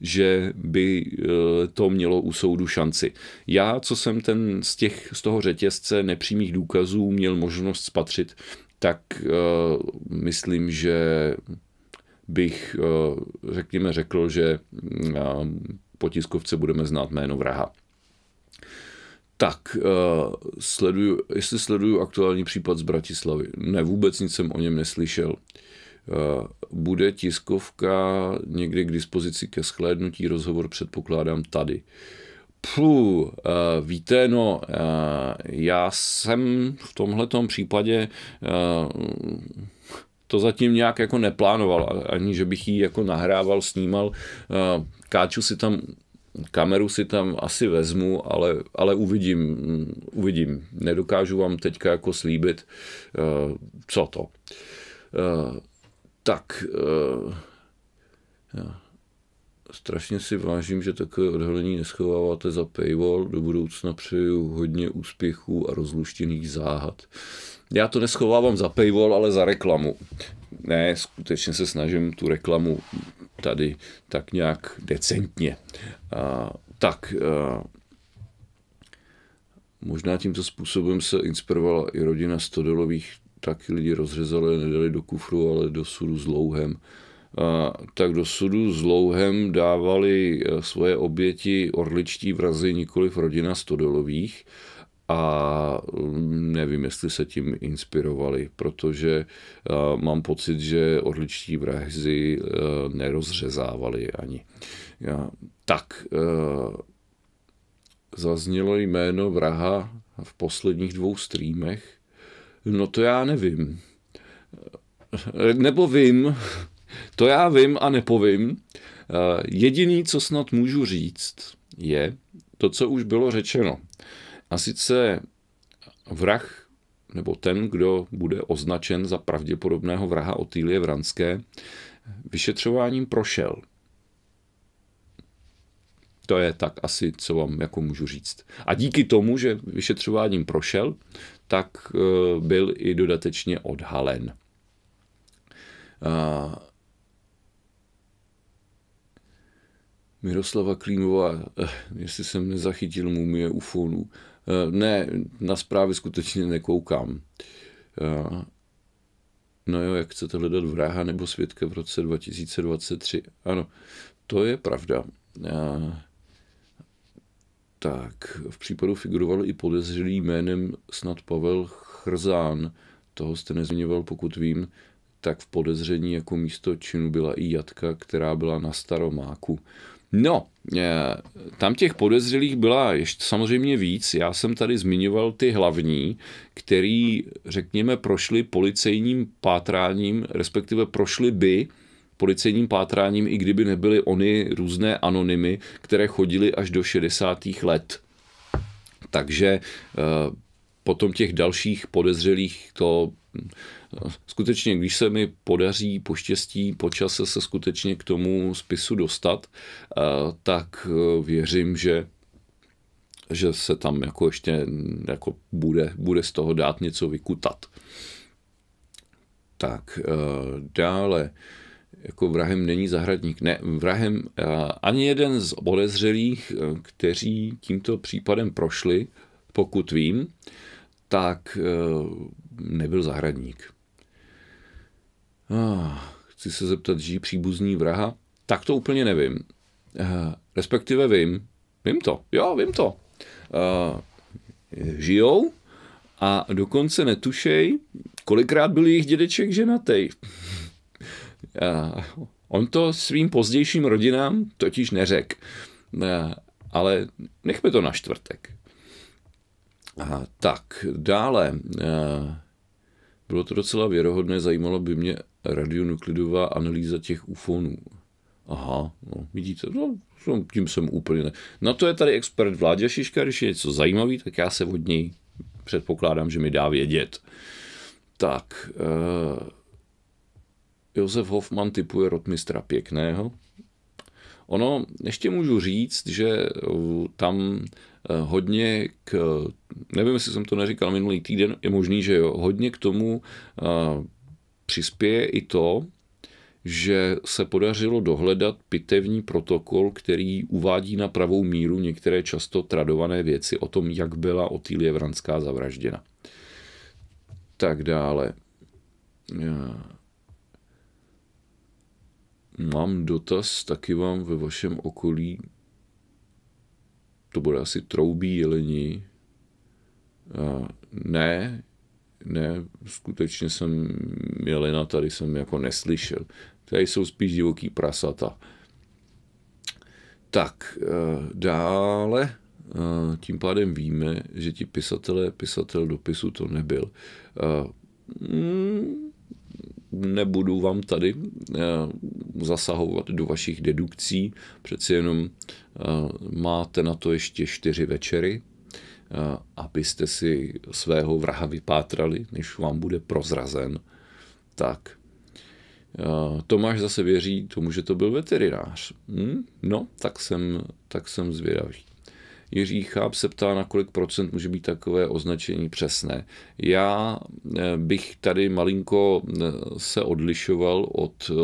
že by e, to mělo u soudu šanci. Já, co jsem ten z, těch, z toho řetězce nepřímých důkazů měl možnost spatřit, tak e, myslím, že bych, e, řekněme, řekl, že po tiskovce budeme znát jméno vraha. Tak, uh, sleduju, jestli sleduju aktuální případ z Bratislavy. Ne, vůbec nic jsem o něm neslyšel. Uh, bude tiskovka někdy k dispozici ke schlédnutí, rozhovor předpokládám tady. Puh, uh, víte, no, uh, já jsem v tomhletom případě to zatím nějak jako neplánoval, ani že bych ji jako nahrával, snímal. Káču si tam kameru si tam asi vezmu, ale, ale uvidím, uvidím. Nedokážu vám teďka jako slíbit, uh, co to. Uh, tak, uh, ja. strašně si vážím, že takové odhalení neschováváte za paywall. Do budoucna přeju hodně úspěchů a rozluštěných záhad. Já to neschovávám za paywall, ale za reklamu. Ne, skutečně se snažím tu reklamu tady tak nějak decentně. A, tak, a, možná tímto způsobem se inspirovala i rodina Stodolových, taky lidi rozřezali nedali do kufru, ale do sudu s louhem. A, tak do sudu s louhem dávali svoje oběti orličtí vrazy nikoli v rodina Stodolových, a mm, nevím, jestli se tím inspirovali, protože mám pocit, že orličtí vrahy uh, nerozřezávali ani. Tak, uh, zaznělo jméno vraha v posledních dvou streamech. No to já nevím. Nebo vím, to já vím a nepovím. Jediný, co snad můžu říct, je to, co už bylo řečeno. A sice vrah nebo ten, kdo bude označen za pravděpodobného vraha Otýlie Vranské, vyšetřováním prošel. To je tak asi, co vám jako můžu říct. A díky tomu, že vyšetřováním prošel, tak eh, byl i dodatečně odhalen. Miroslava Klímová, eh, jestli jsem nezachytil mumie ufonů. Eh, ne, na zprávy skutečně nekoukám. No jo, jak chcete hledat vraha nebo svědka v roce 2023. Ano, to je pravda. Tak, v případu figuroval i podezřelý jménem snad Pavel Chrzán. Toho jste nezmiňoval, pokud vím. Tak v podezření jako místo činu byla i Jatka, která byla na Staromáku. No, eh, tam těch podezřelých byla ještě samozřejmě víc. Já jsem tady zmiňoval ty hlavní, který, řekněme, prošli policejním pátráním, respektive prošli by policejním pátráním, i kdyby nebyly oni různé anonymy, které chodily až do 60. let. Takže eh, potom těch dalších podezřelých to eh, skutečně, když se mi podaří poštěstí počase se skutečně k tomu spisu dostat, eh, tak věřím, že že se tam jako ještě jako bude, bude z toho dát něco vykutat. Tak dále jako vrahem není zahradník. Ne, vrahem ani jeden z podezřelých, e, kteří tímto případem prošli, pokud vím, tak nebyl zahradník. Chci se zeptat, žijí příbuzní vraha? Tak to úplně nevím. E, respektive vím. Vím to. Jo, vím to. Žijou a dokonce netušej, kolikrát byl jejich dědeček ženatý. On to svým pozdějším rodinám totiž neřekl, ale nechme to na čtvrtek. A tak, dále. Bylo to docela věrohodné, zajímalo by mě radionuklidová analýza těch ufonů. Aha, no, vidíte, no, tím jsem úplně ne. Na to je tady expert Vláďa Šiška, když je něco zajímavý, tak já se od něj předpokládám, že mi dá vědět. Tak, uh, Josef Hoffman typuje rotmistra pěkného. Ono, ještě můžu říct, že tam eh, hodně k, nevím, jestli jsem to neříkal minulý týden, je možný, že jo, hodně k tomu eh, přispěje i to, že se podařilo dohledat pitevní protokol, který uvádí na pravou míru některé často tradované věci o tom, jak byla Otýlie Vranská zavražděna. Tak dále. Mám dotaz, taky vám ve vašem okolí, to bude asi troubí jelení. Ne, ne, skutečně jsem jelena tady jsem jako neslyšel. Tady jsou spíš divoký prasata. Tak, e, dále, e, tím pádem víme, že ti pisatelé, pisatel dopisu to nebyl. E, mm, nebudu vám tady eh, zasahovat do vašich dedukcí, přeci jenom eh, máte na to ještě čtyři večery, eh, abyste si svého vraha vypátrali, než vám bude prozrazen. Tak. Tomáš zase věří tomu, že to byl veterinář. Hm? No, tak jsem, tak jsem zvědavý. Jiří Cháb se ptá, na kolik procent může být takové označení přesné. Já eh, bych tady malinko eh, se odlišoval od eh,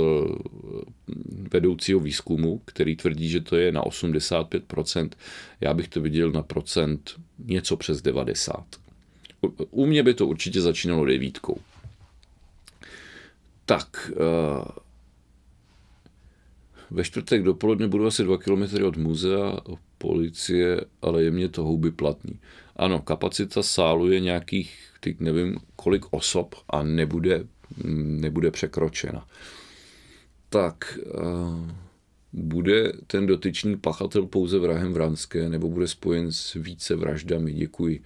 vedoucího výzkumu, který tvrdí, že to je na 85%. Já bych to viděl na procent něco přes 90. U mě by to určitě začínalo devítkou. Tak, ve čtvrtek dopoledne budu asi 2 km od muzea policie, ale je mě to houby platný. Ano, kapacita sálu je nějakých, teď nevím, kolik osob a nebude, nebude překročena. Tak, uh, bude ten dotyčný pachatel pouze vrahem Vranské nebo bude spojen s více vraždami? Děkuji.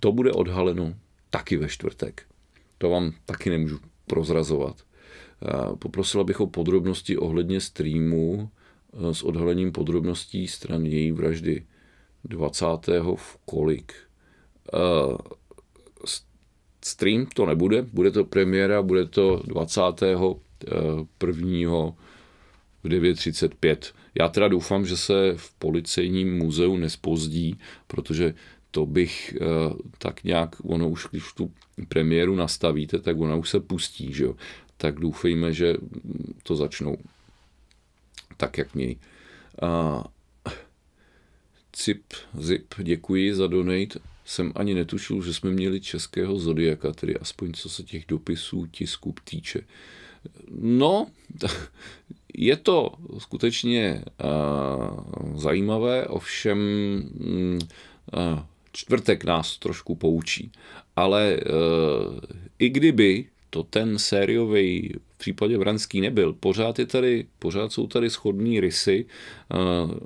To bude odhaleno taky ve čtvrtek. To vám taky nemůžu prozrazovat. Poprosila bych o podrobnosti ohledně streamu eh, s odhalením podrobností stran její vraždy 20. v kolik. Eh, stream to nebude, bude to premiéra, bude to 20. 1. v 9.35. Já teda doufám, že se v policejním muzeu nespozdí, protože to bych tak nějak, ono už, když tu premiéru nastavíte, tak ona už se pustí, že jo. Tak doufejme, že to začnou tak, jak mějí. A Cip, zip, děkuji za donate. Jsem ani netušil, že jsme měli českého zodiaka, tedy aspoň co se těch dopisů tisku týče. No, je to skutečně uh, zajímavé, ovšem uh, čtvrtek nás trošku poučí. Ale uh, i kdyby to ten sériový v případě Vranský nebyl. Pořád, je tady, pořád jsou tady schodní rysy,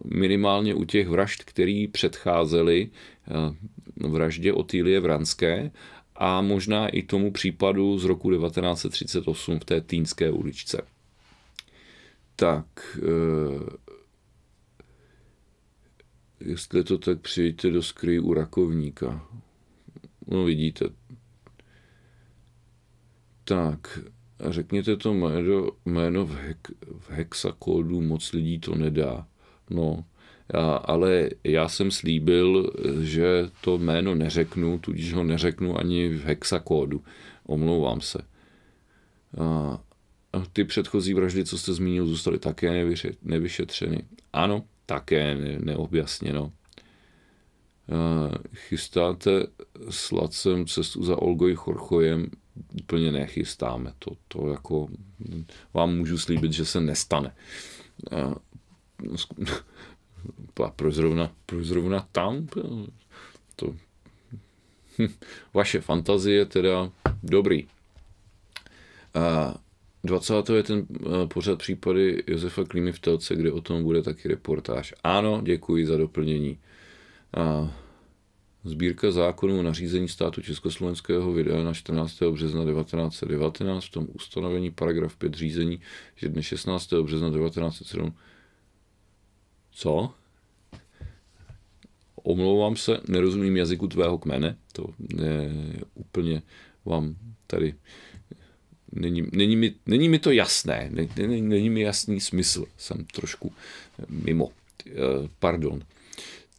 minimálně u těch vražd, které předcházely vraždě Otýlie Vranské a možná i tomu případu z roku 1938 v té Týnské uličce. Tak, eh, jestli to tak přijďte do skry u rakovníka. No vidíte. Tak, řekněte to jméno, jméno v, hek, v hexakódu, moc lidí to nedá. No, já, ale já jsem slíbil, že to jméno neřeknu, tudíž ho neřeknu ani v hexakódu. Omlouvám se. A, ty předchozí vraždy, co jste zmínil, zůstaly také nevyšetřeny. Ano, také ne, neobjasněno. A, chystáte s Lacem cestu za Olgoj Chorchojem? Úplně nechystáme. To, to jako vám můžu slíbit, že se nestane. A, a proč zrovna, proč zrovna tam? To, vaše fantazie teda dobrý. A 20. je ten pořad případy Josefa Klímy v Telce, kde o tom bude taky reportáž. Ano, děkuji za doplnění. A Sbírka zákonů nařízení státu Československého vydá na 14. března 1919 v tom ustanovení paragraf 5 řízení, že dne 16. března 1907 co? Omlouvám se, nerozumím jazyku tvého kmene, to je úplně vám tady není, není, mi, není mi to jasné, není, není mi jasný smysl, jsem trošku mimo, eh, pardon.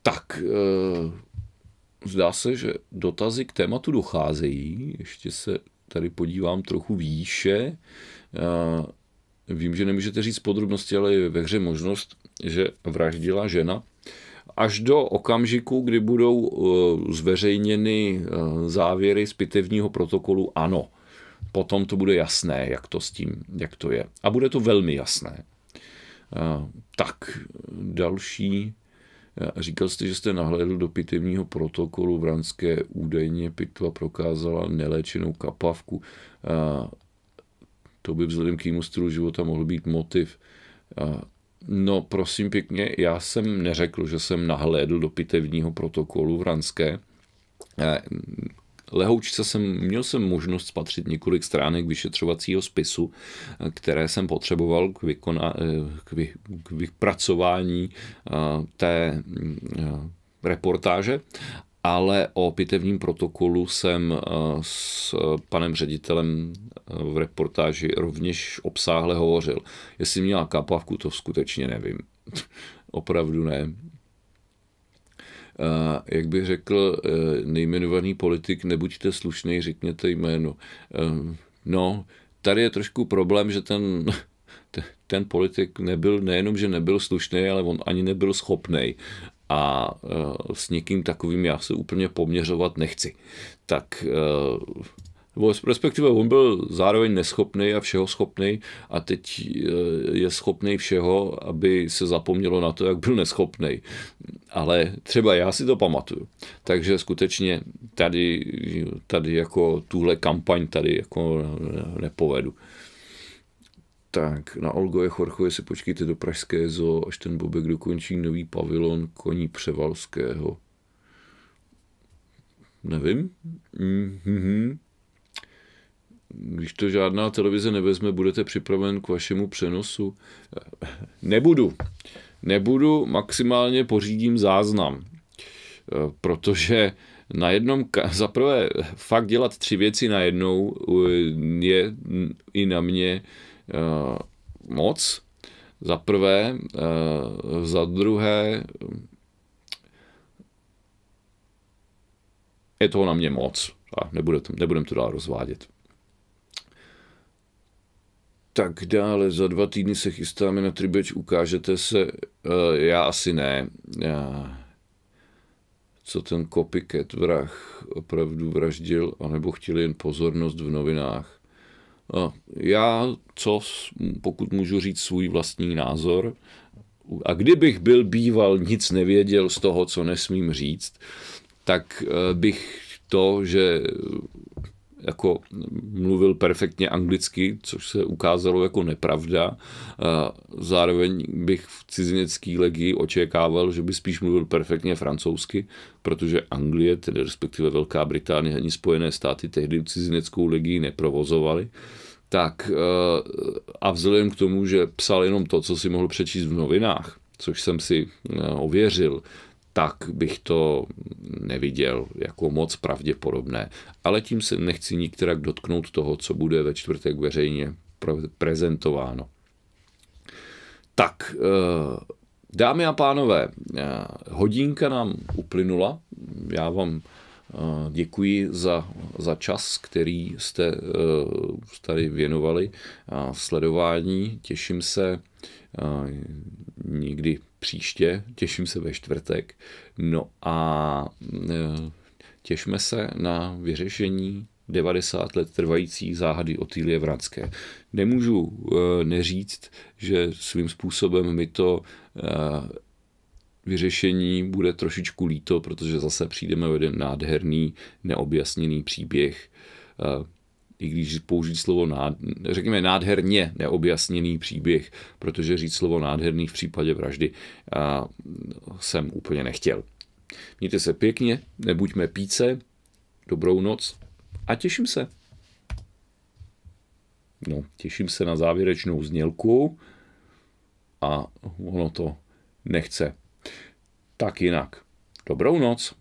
Tak, eh, zdá se, že dotazy k tématu docházejí, ještě se tady podívám trochu výše, Vím, že nemůžete říct podrobnosti, ale je ve hře možnost, že vraždila žena. Až do okamžiku, kdy budou eh, zveřejněny eh, závěry z pitevního protokolu, ano. Potom to bude jasné, jak to s tím, jak to je. A bude to velmi jasné. Eh, tak, další. Říkal jste, že jste nahlédl do pitevního protokolu v Ranské údajně pitva prokázala neléčenou kapavku to by vzhledem k jejímu stylu života mohl být motiv. No prosím pěkně, já jsem neřekl, že jsem nahlédl do pitevního protokolu v Ranské. Lehoučce jsem, měl jsem možnost spatřit několik stránek vyšetřovacího spisu, které jsem potřeboval k, vykona, k, vy, k vypracování té reportáže ale o pitevním protokolu jsem eh, s panem ředitelem eh, v reportáži rovněž obsáhle hovořil. Jestli měla kapavku, to skutečně nevím. Opravdu ne. Eh, jak bych řekl nejmenovaný politik, nebuďte slušný, řekněte jméno. No, tady je trošku problém, že ten, ten politik nebyl, nejenom, že nebyl slušný, ale on ani nebyl schopný a e, s někým takovým já se úplně poměřovat nechci. Tak e, respektive on byl zároveň neschopný a všeho schopný a teď e, je schopný všeho, aby se zapomnělo na to, jak byl neschopný. Ale třeba já si to pamatuju. Takže skutečně tady, tady jako tuhle kampaň tady jako nepovedu. Tak, na Olgoje Chorchově si počkejte do Pražské zoo, až ten Bobek dokončí nový pavilon koní Převalského. Nevím. Mm-hmm. Když to žádná televize nevezme, budete připraven k vašemu přenosu? Nebudu. Nebudu, maximálně pořídím záznam. Protože na jednom, za prvé fakt dělat tři věci na jednou je i na mě uh, moc, za prvé, uh, za druhé je toho na mě moc a nebudem to dál rozvádět. Tak dále, za dva týdny se chystáme na Tribeč, ukážete se, uh, já asi ne. Já, co ten copycat vrah opravdu vraždil, anebo chtěl jen pozornost v novinách. A já, co, pokud můžu říct svůj vlastní názor, a kdybych byl býval, nic nevěděl z toho, co nesmím říct, tak eh, bych to, že jako mluvil perfektně anglicky, což se ukázalo jako nepravda. Zároveň bych v cizinecký legii očekával, že by spíš mluvil perfektně francouzsky, protože Anglie, tedy respektive Velká Británie ani Spojené státy tehdy cizineckou legii neprovozovali. Tak a vzhledem k tomu, že psal jenom to, co si mohl přečíst v novinách, což jsem si ověřil, tak bych to neviděl jako moc pravděpodobné. Ale tím se nechci nikterak dotknout toho, co bude ve čtvrtek veřejně prezentováno. Tak, eh, dámy a pánové, eh, hodinka nám uplynula. Já vám eh, děkuji za, za čas, který jste tady věnovali a sledování. Těším se někdy příště, těším se ve čtvrtek. No a e, těšme se na vyřešení 90 let trvající záhady Otýlie Vranské. Nemůžu e, neříct, že svým způsobem mi to e, vyřešení bude trošičku líto, protože zase přijdeme o jeden nádherný, neobjasněný příběh i když použít slovo, nád, řekněme, nádherně neobjasněný příběh, protože říct slovo nádherný v případě vraždy a, jsem úplně nechtěl. Mějte se pěkně, nebuďme píce, dobrou noc a těším se. No, těším se na závěrečnou znělku a ono to nechce. Tak jinak. Dobrou noc.